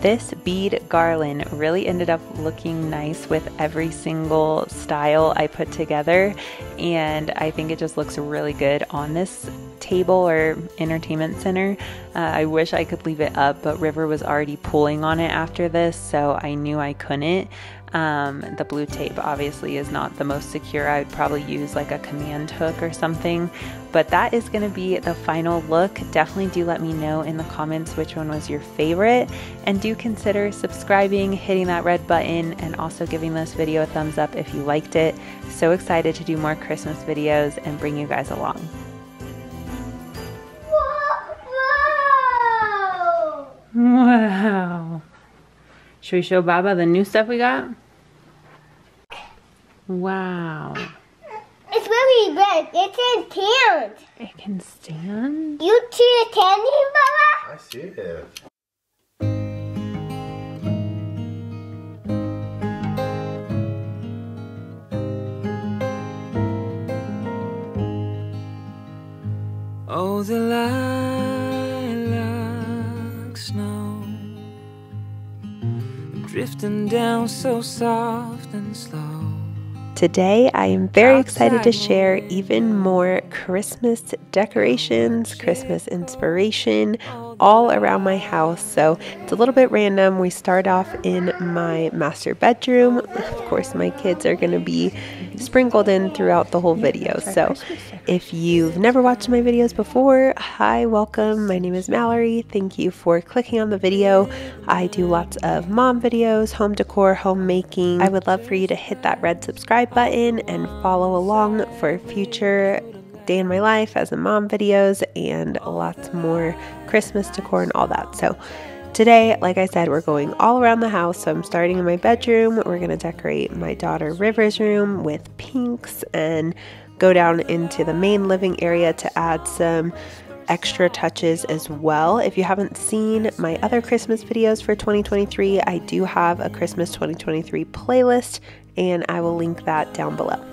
This bead garland really ended up looking nice with every single style I put together, and I think it just looks really good on this table or entertainment center. Uh, I wish I could leave it up, but River was already pulling on it after this, so I knew I couldn't. Um, the blue tape obviously is not the most secure. I would probably use like a command hook or something. But that is going to be the final look. Definitely do let me know in the comments which one was your favorite. And do consider subscribing, hitting that red button, and also giving this video a thumbs up if you liked it. So excited to do more Christmas videos and bring you guys along. Wow. Should we show Baba the new stuff we got? Wow. It's really big. It can stand. It can stand? You see it standing, Baba? I see it. Oh, the lilac snow drifting down so soft and slow. Today, I am very excited to share even more Christmas decorations, Christmas inspiration all around my house. So it's a little bit random. We start off in my master bedroom. Of course, my kids are going to be sprinkled in throughout the whole video. So if you've never watched my videos before, hi, welcome. My name is Mallory. Thank you for clicking on the video. I do lots of mom videos, home decor, homemaking. I would love for you to hit that red subscribe button and follow along for future day in my life as a mom videos and lots more Christmas decor and all that. So today, like I said, we're going all around the house. So I'm starting in my bedroom. We're going to decorate my daughter River's room with pinks and go down into the main living area to add some extra touches as well. If you haven't seen my other Christmas videos for 2023, I do have a Christmas 2023 playlist and I will link that down below.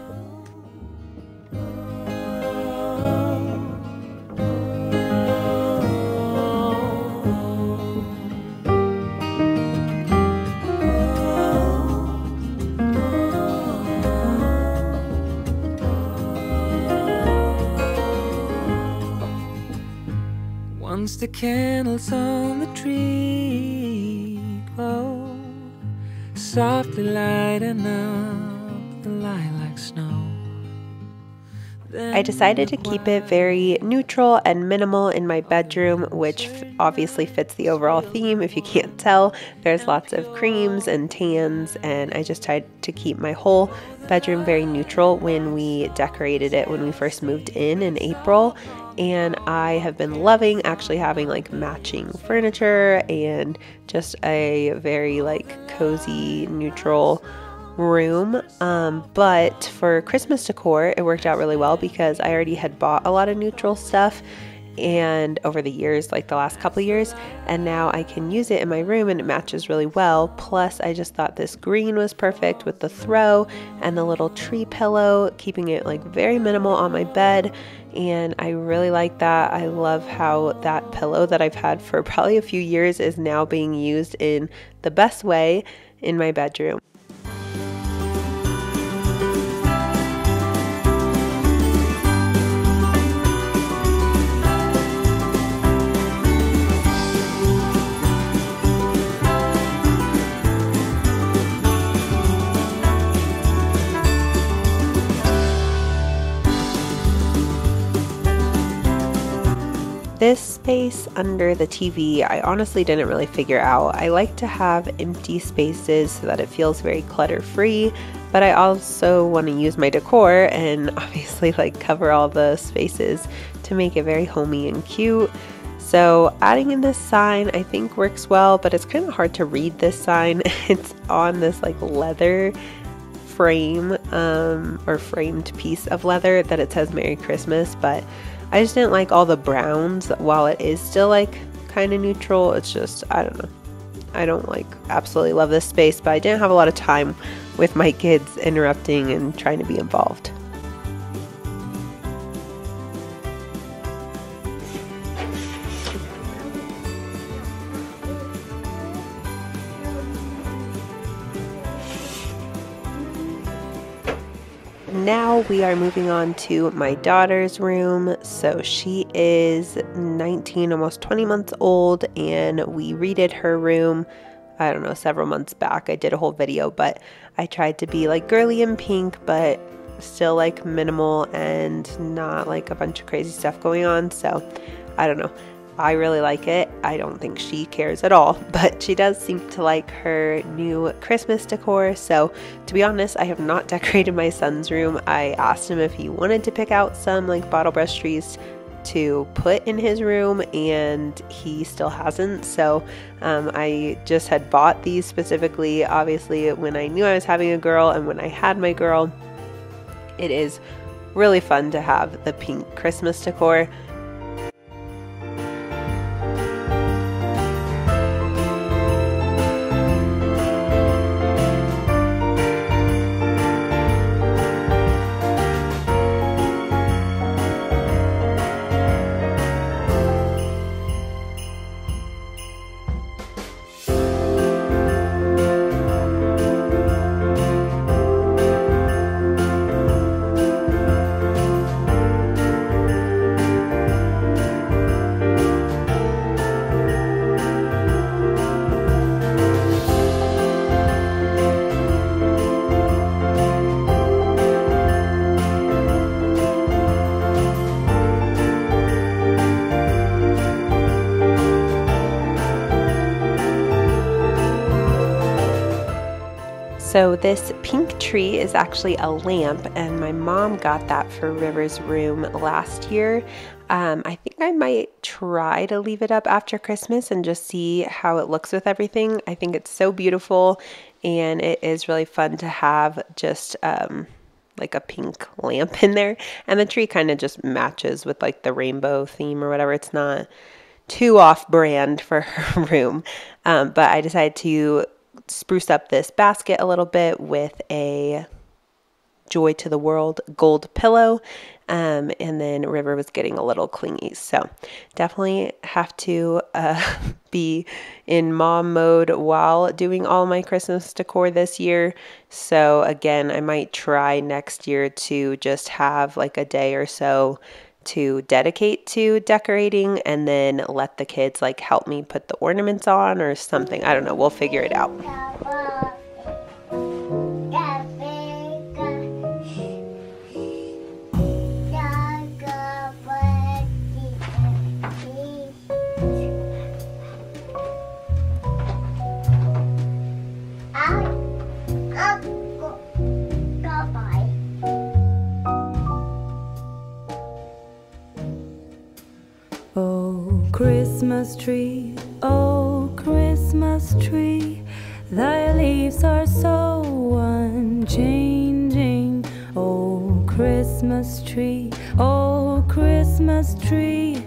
The candles on the tree glow, softly lighting up the lilac snow. I decided to keep it very neutral and minimal in my bedroom, which obviously fits the overall theme. If you can't tell, there's lots of creams and tans, and I just tried to keep my whole bedroom very neutral when we decorated it when we first moved in in April. And I have been loving actually having like matching furniture and just a very like cozy, neutral room. Um, but for Christmas decor, it worked out really well because I already had bought a lot of neutral stuff and over the years, like the last couple years, and now I can use it in my room and it matches really well. Plus, I just thought this green was perfect with the throw and the little tree pillow, keeping it like very minimal on my bed. And I really like that. I love how that pillow that I've had for probably a few years is now being used in the best way in my bedroom. This space under the TV, I honestly didn't really figure out. I like to have empty spaces so that it feels very clutter free, but I also want to use my decor and obviously like cover all the spaces to make it very homey and cute. So adding in this sign I think works well, but it's kind of hard to read this sign. It's on this like leather frame um, or framed piece of leather that it says Merry Christmas, but I just didn't like all the browns while it is still like kind of neutral. It's just, I don't know. I don't like absolutely love this space, but I didn't have a lot of time with my kids interrupting and trying to be involved. We are moving on to my daughter's room. So she is 19, almost 20 months old, and we redid her room. I don't know, several months back. I did a whole video, but I tried to be like girly and pink, but still like minimal and not like a bunch of crazy stuff going on. So I don't know. I really like it. I don't think she cares at all, but she does seem to like her new Christmas decor. So, to be honest, I have not decorated my son's room. I asked him if he wanted to pick out some like bottle brush trees to put in his room and he still hasn't so um, i just had bought these specifically obviously when i knew i was having a girl and when i had my girl it is really fun to have the pink christmas decor So this pink tree is actually a lamp and my mom got that for River's room last year. Um, I think I might try to leave it up after Christmas and just see how it looks with everything. I think it's so beautiful and it is really fun to have just um, like a pink lamp in there. And the tree kind of just matches with like the rainbow theme or whatever. It's not too off brand for her room. Um, but I decided to spruce up this basket a little bit with a Joy to the World gold pillow. Um, and then River was getting a little clingy. So definitely have to uh, be in mom mode while doing all my Christmas decor this year. So again, I might try next year to just have like a day or so to dedicate to decorating and then let the kids like help me put the ornaments on or something. I don't know. We'll figure it out. Uh, Christmas tree, oh, Christmas tree, thy leaves are so unchanging. Oh, Christmas tree, oh, Christmas tree,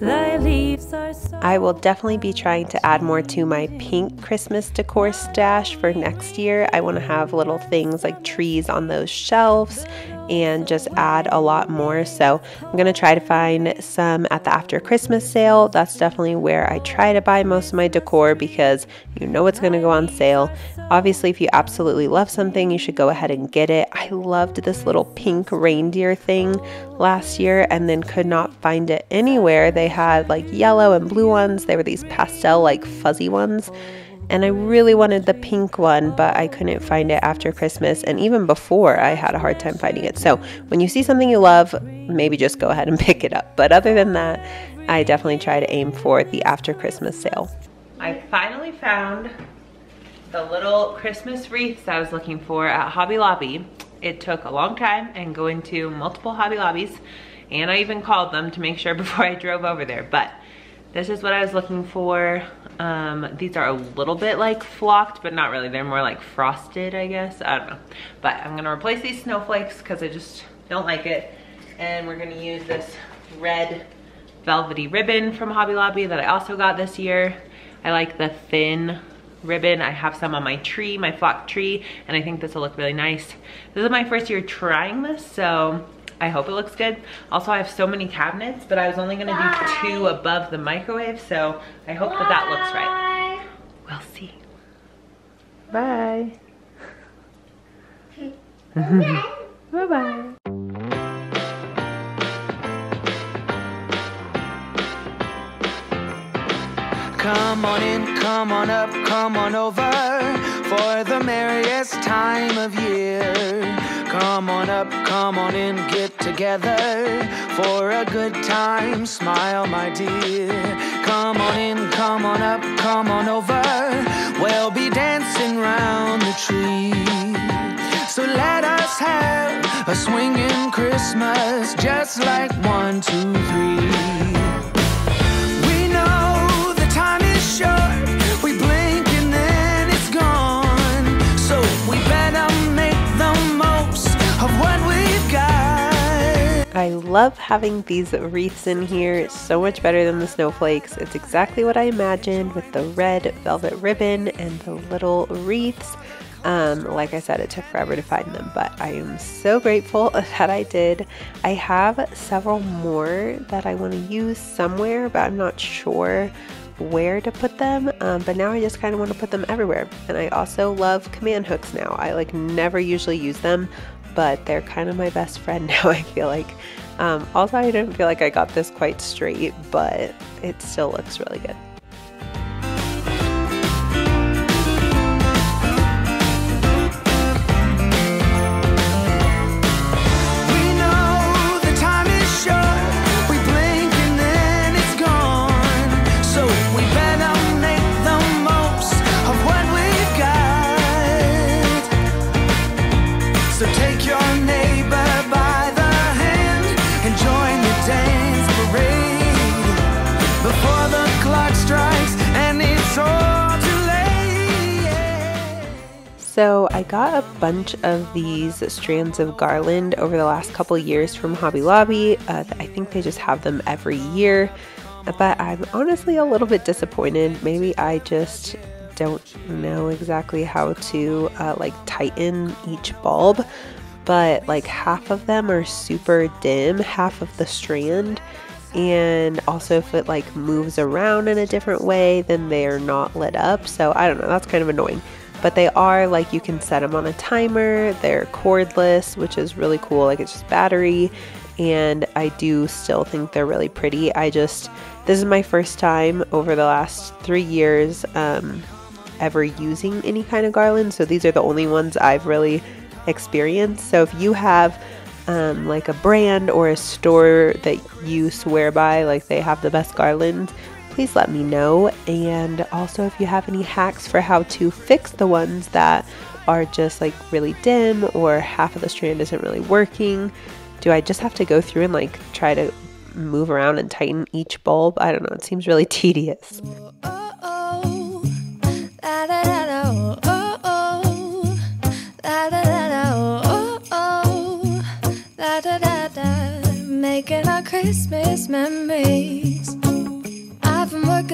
thy leaves are so. I will definitely be trying to add more to my pink Christmas decor stash for next year. I want to have little things like trees on those shelves and just add a lot more. So I'm going to try to find some at the after Christmas sale. That's definitely where I try to buy most of my decor because you know it's going to go on sale. Obviously, if you absolutely love something, you should go ahead and get it. I loved this little pink reindeer thing last year and then could not find it anywhere. They had like yellow and blue ones. They were these pastel like fuzzy ones and I really wanted the pink one, but I couldn't find it after Christmas. And even before, I had a hard time finding it. So when you see something you love, maybe just go ahead and pick it up. But other than that, I definitely try to aim for the after Christmas sale. I finally found the little Christmas wreaths I was looking for at Hobby Lobby. It took a long time and going to multiple Hobby Lobbies. And I even called them to make sure before I drove over there. But this is what I was looking for. Um, these are a little bit like flocked, but not really. They're more like frosted, I guess. I don't know. But I'm gonna replace these snowflakes because I just don't like it. And we're gonna use this red velvety ribbon from Hobby Lobby that I also got this year. I like the thin ribbon. I have some on my tree, my flock tree, and I think this will look really nice. This is my first year trying this, so I hope it looks good. Also, I have so many cabinets, but I was only gonna Bye. do two above the microwave, so I hope Bye. that that looks right. We'll see. Bye. Bye bye. Come on in, come on up, come on over for the merriest time of year. Come on up, come on in, get together for a good time. Smile, my dear. Come on in, come on up, come on over. We'll be dancing round the tree. So let us have a swinging Christmas, just like one, two, three. We know the time is short. I love having these wreaths in here. It's so much better than the snowflakes. It's exactly what I imagined with the red velvet ribbon and the little wreaths. Um, like I said, it took forever to find them, but I am so grateful that I did. I have several more that I want to use somewhere, but I'm not sure where to put them. Um, but now I just kind of want to put them everywhere. And I also love command hooks now. I like never usually use them, but they're kind of my best friend now, I feel like. Um, also, I didn't feel like I got this quite straight, but it still looks really good. So I got a bunch of these strands of garland over the last couple years from Hobby Lobby. Uh, I think they just have them every year, but I'm honestly a little bit disappointed. Maybe I just don't know exactly how to uh, like tighten each bulb, but like half of them are super dim, half of the strand. And also, if it like moves around in a different way, then they are not lit up. So I don't know, that's kind of annoying but they are like you can set them on a timer. They're cordless which is really cool. Like it's just battery. And i do still think they're really pretty. I just this is my first time over the last three years um, ever using any kind of garland. So these are the only ones i've really experienced. So if you have um, like a brand or a store that you swear by like they have the best garlands please let me know. And also, if you have any hacks for how to fix the ones that are just like really dim or half of the strand isn't really working, do I just have to go through and like try to move around and tighten each bulb? I don't know, it seems really tedious. Making our Christmas memories.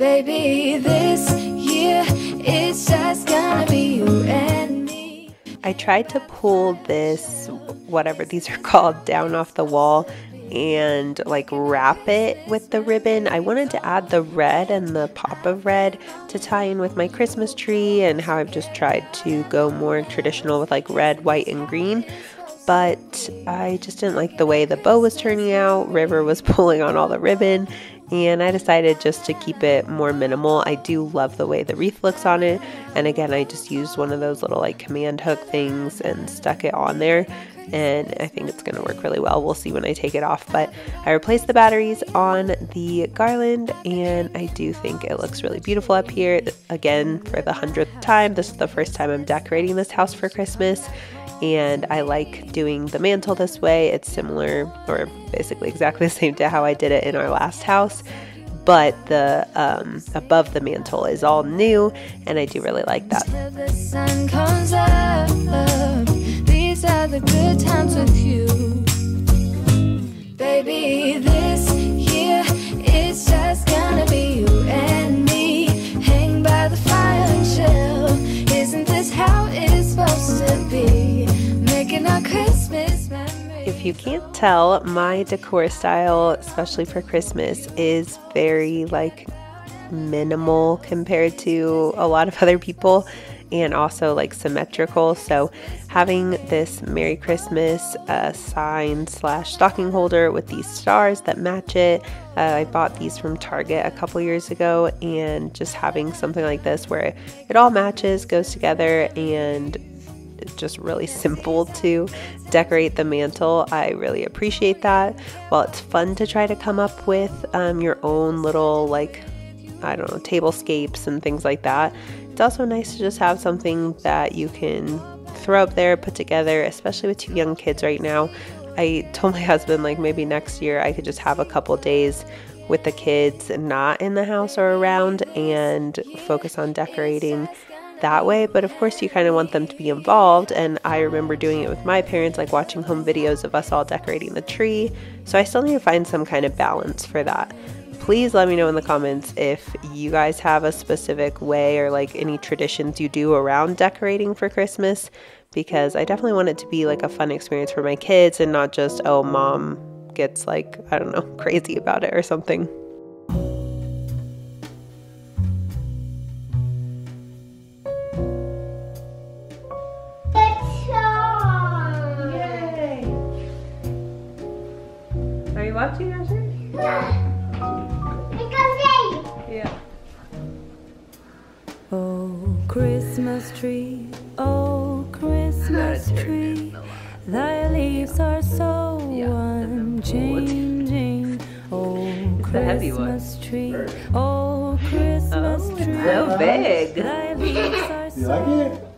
Baby, this year it's just gonna be you and me. I tried to pull this, whatever these are called, down off the wall and like wrap it with the ribbon. I wanted to add the red and the pop of red to tie in with my Christmas tree and how I've just tried to go more traditional with like red, white, and green. But I just didn't like the way the bow was turning out. River was pulling on all the ribbon, and I decided just to keep it more minimal. I do love the way the wreath looks on it, and again, I just used one of those little like command hook things and stuck it on there. And I think it's gonna work really well. We'll see when I take it off. But I replaced the batteries on the garland, and I do think it looks really beautiful up here. Again, for the hundredth time, this is the first time I'm decorating this house for Christmas and I like doing the mantle this way. It's similar, or basically exactly the same to how I did it in our last house, but the um, above the mantle is all new, and I do really like that. Isn't this how it's supposed to be? If you can't tell, my decor style, especially for Christmas, is very like minimal compared to a lot of other people and also like symmetrical. So having this Merry Christmas uh, sign slash stocking holder with these stars that match it. Uh, I bought these from Target a couple years ago, and just having something like this where it all matches, goes together, and it's just really simple to decorate the mantle. I really appreciate that. While it's fun to try to come up with um, your own little like I don't know, tablescapes and things like that. It's also nice to just have something that you can throw up there, put together, especially with two young kids right now. I told my husband, like, maybe next year I could just have a couple days with the kids not in the house or around and focus on decorating that way. But of course, you kind of want them to be involved. And I remember doing it with my parents, like watching home videos of us all decorating the tree. So I still need to find some kind of balance for that please let me know in the comments if you guys have a specific way or like any traditions you do around decorating for Christmas because I definitely want it to be like a fun experience for my kids and not just, oh, mom gets like, I don't know, crazy about it or something. Watching, Asher? Yeah. Oh, Christmas tree, oh, Christmas tree, thy leaves are so unchanging. Oh, Christmas tree, oh, Christmas oh, tree, So big. thy leaves are You like it?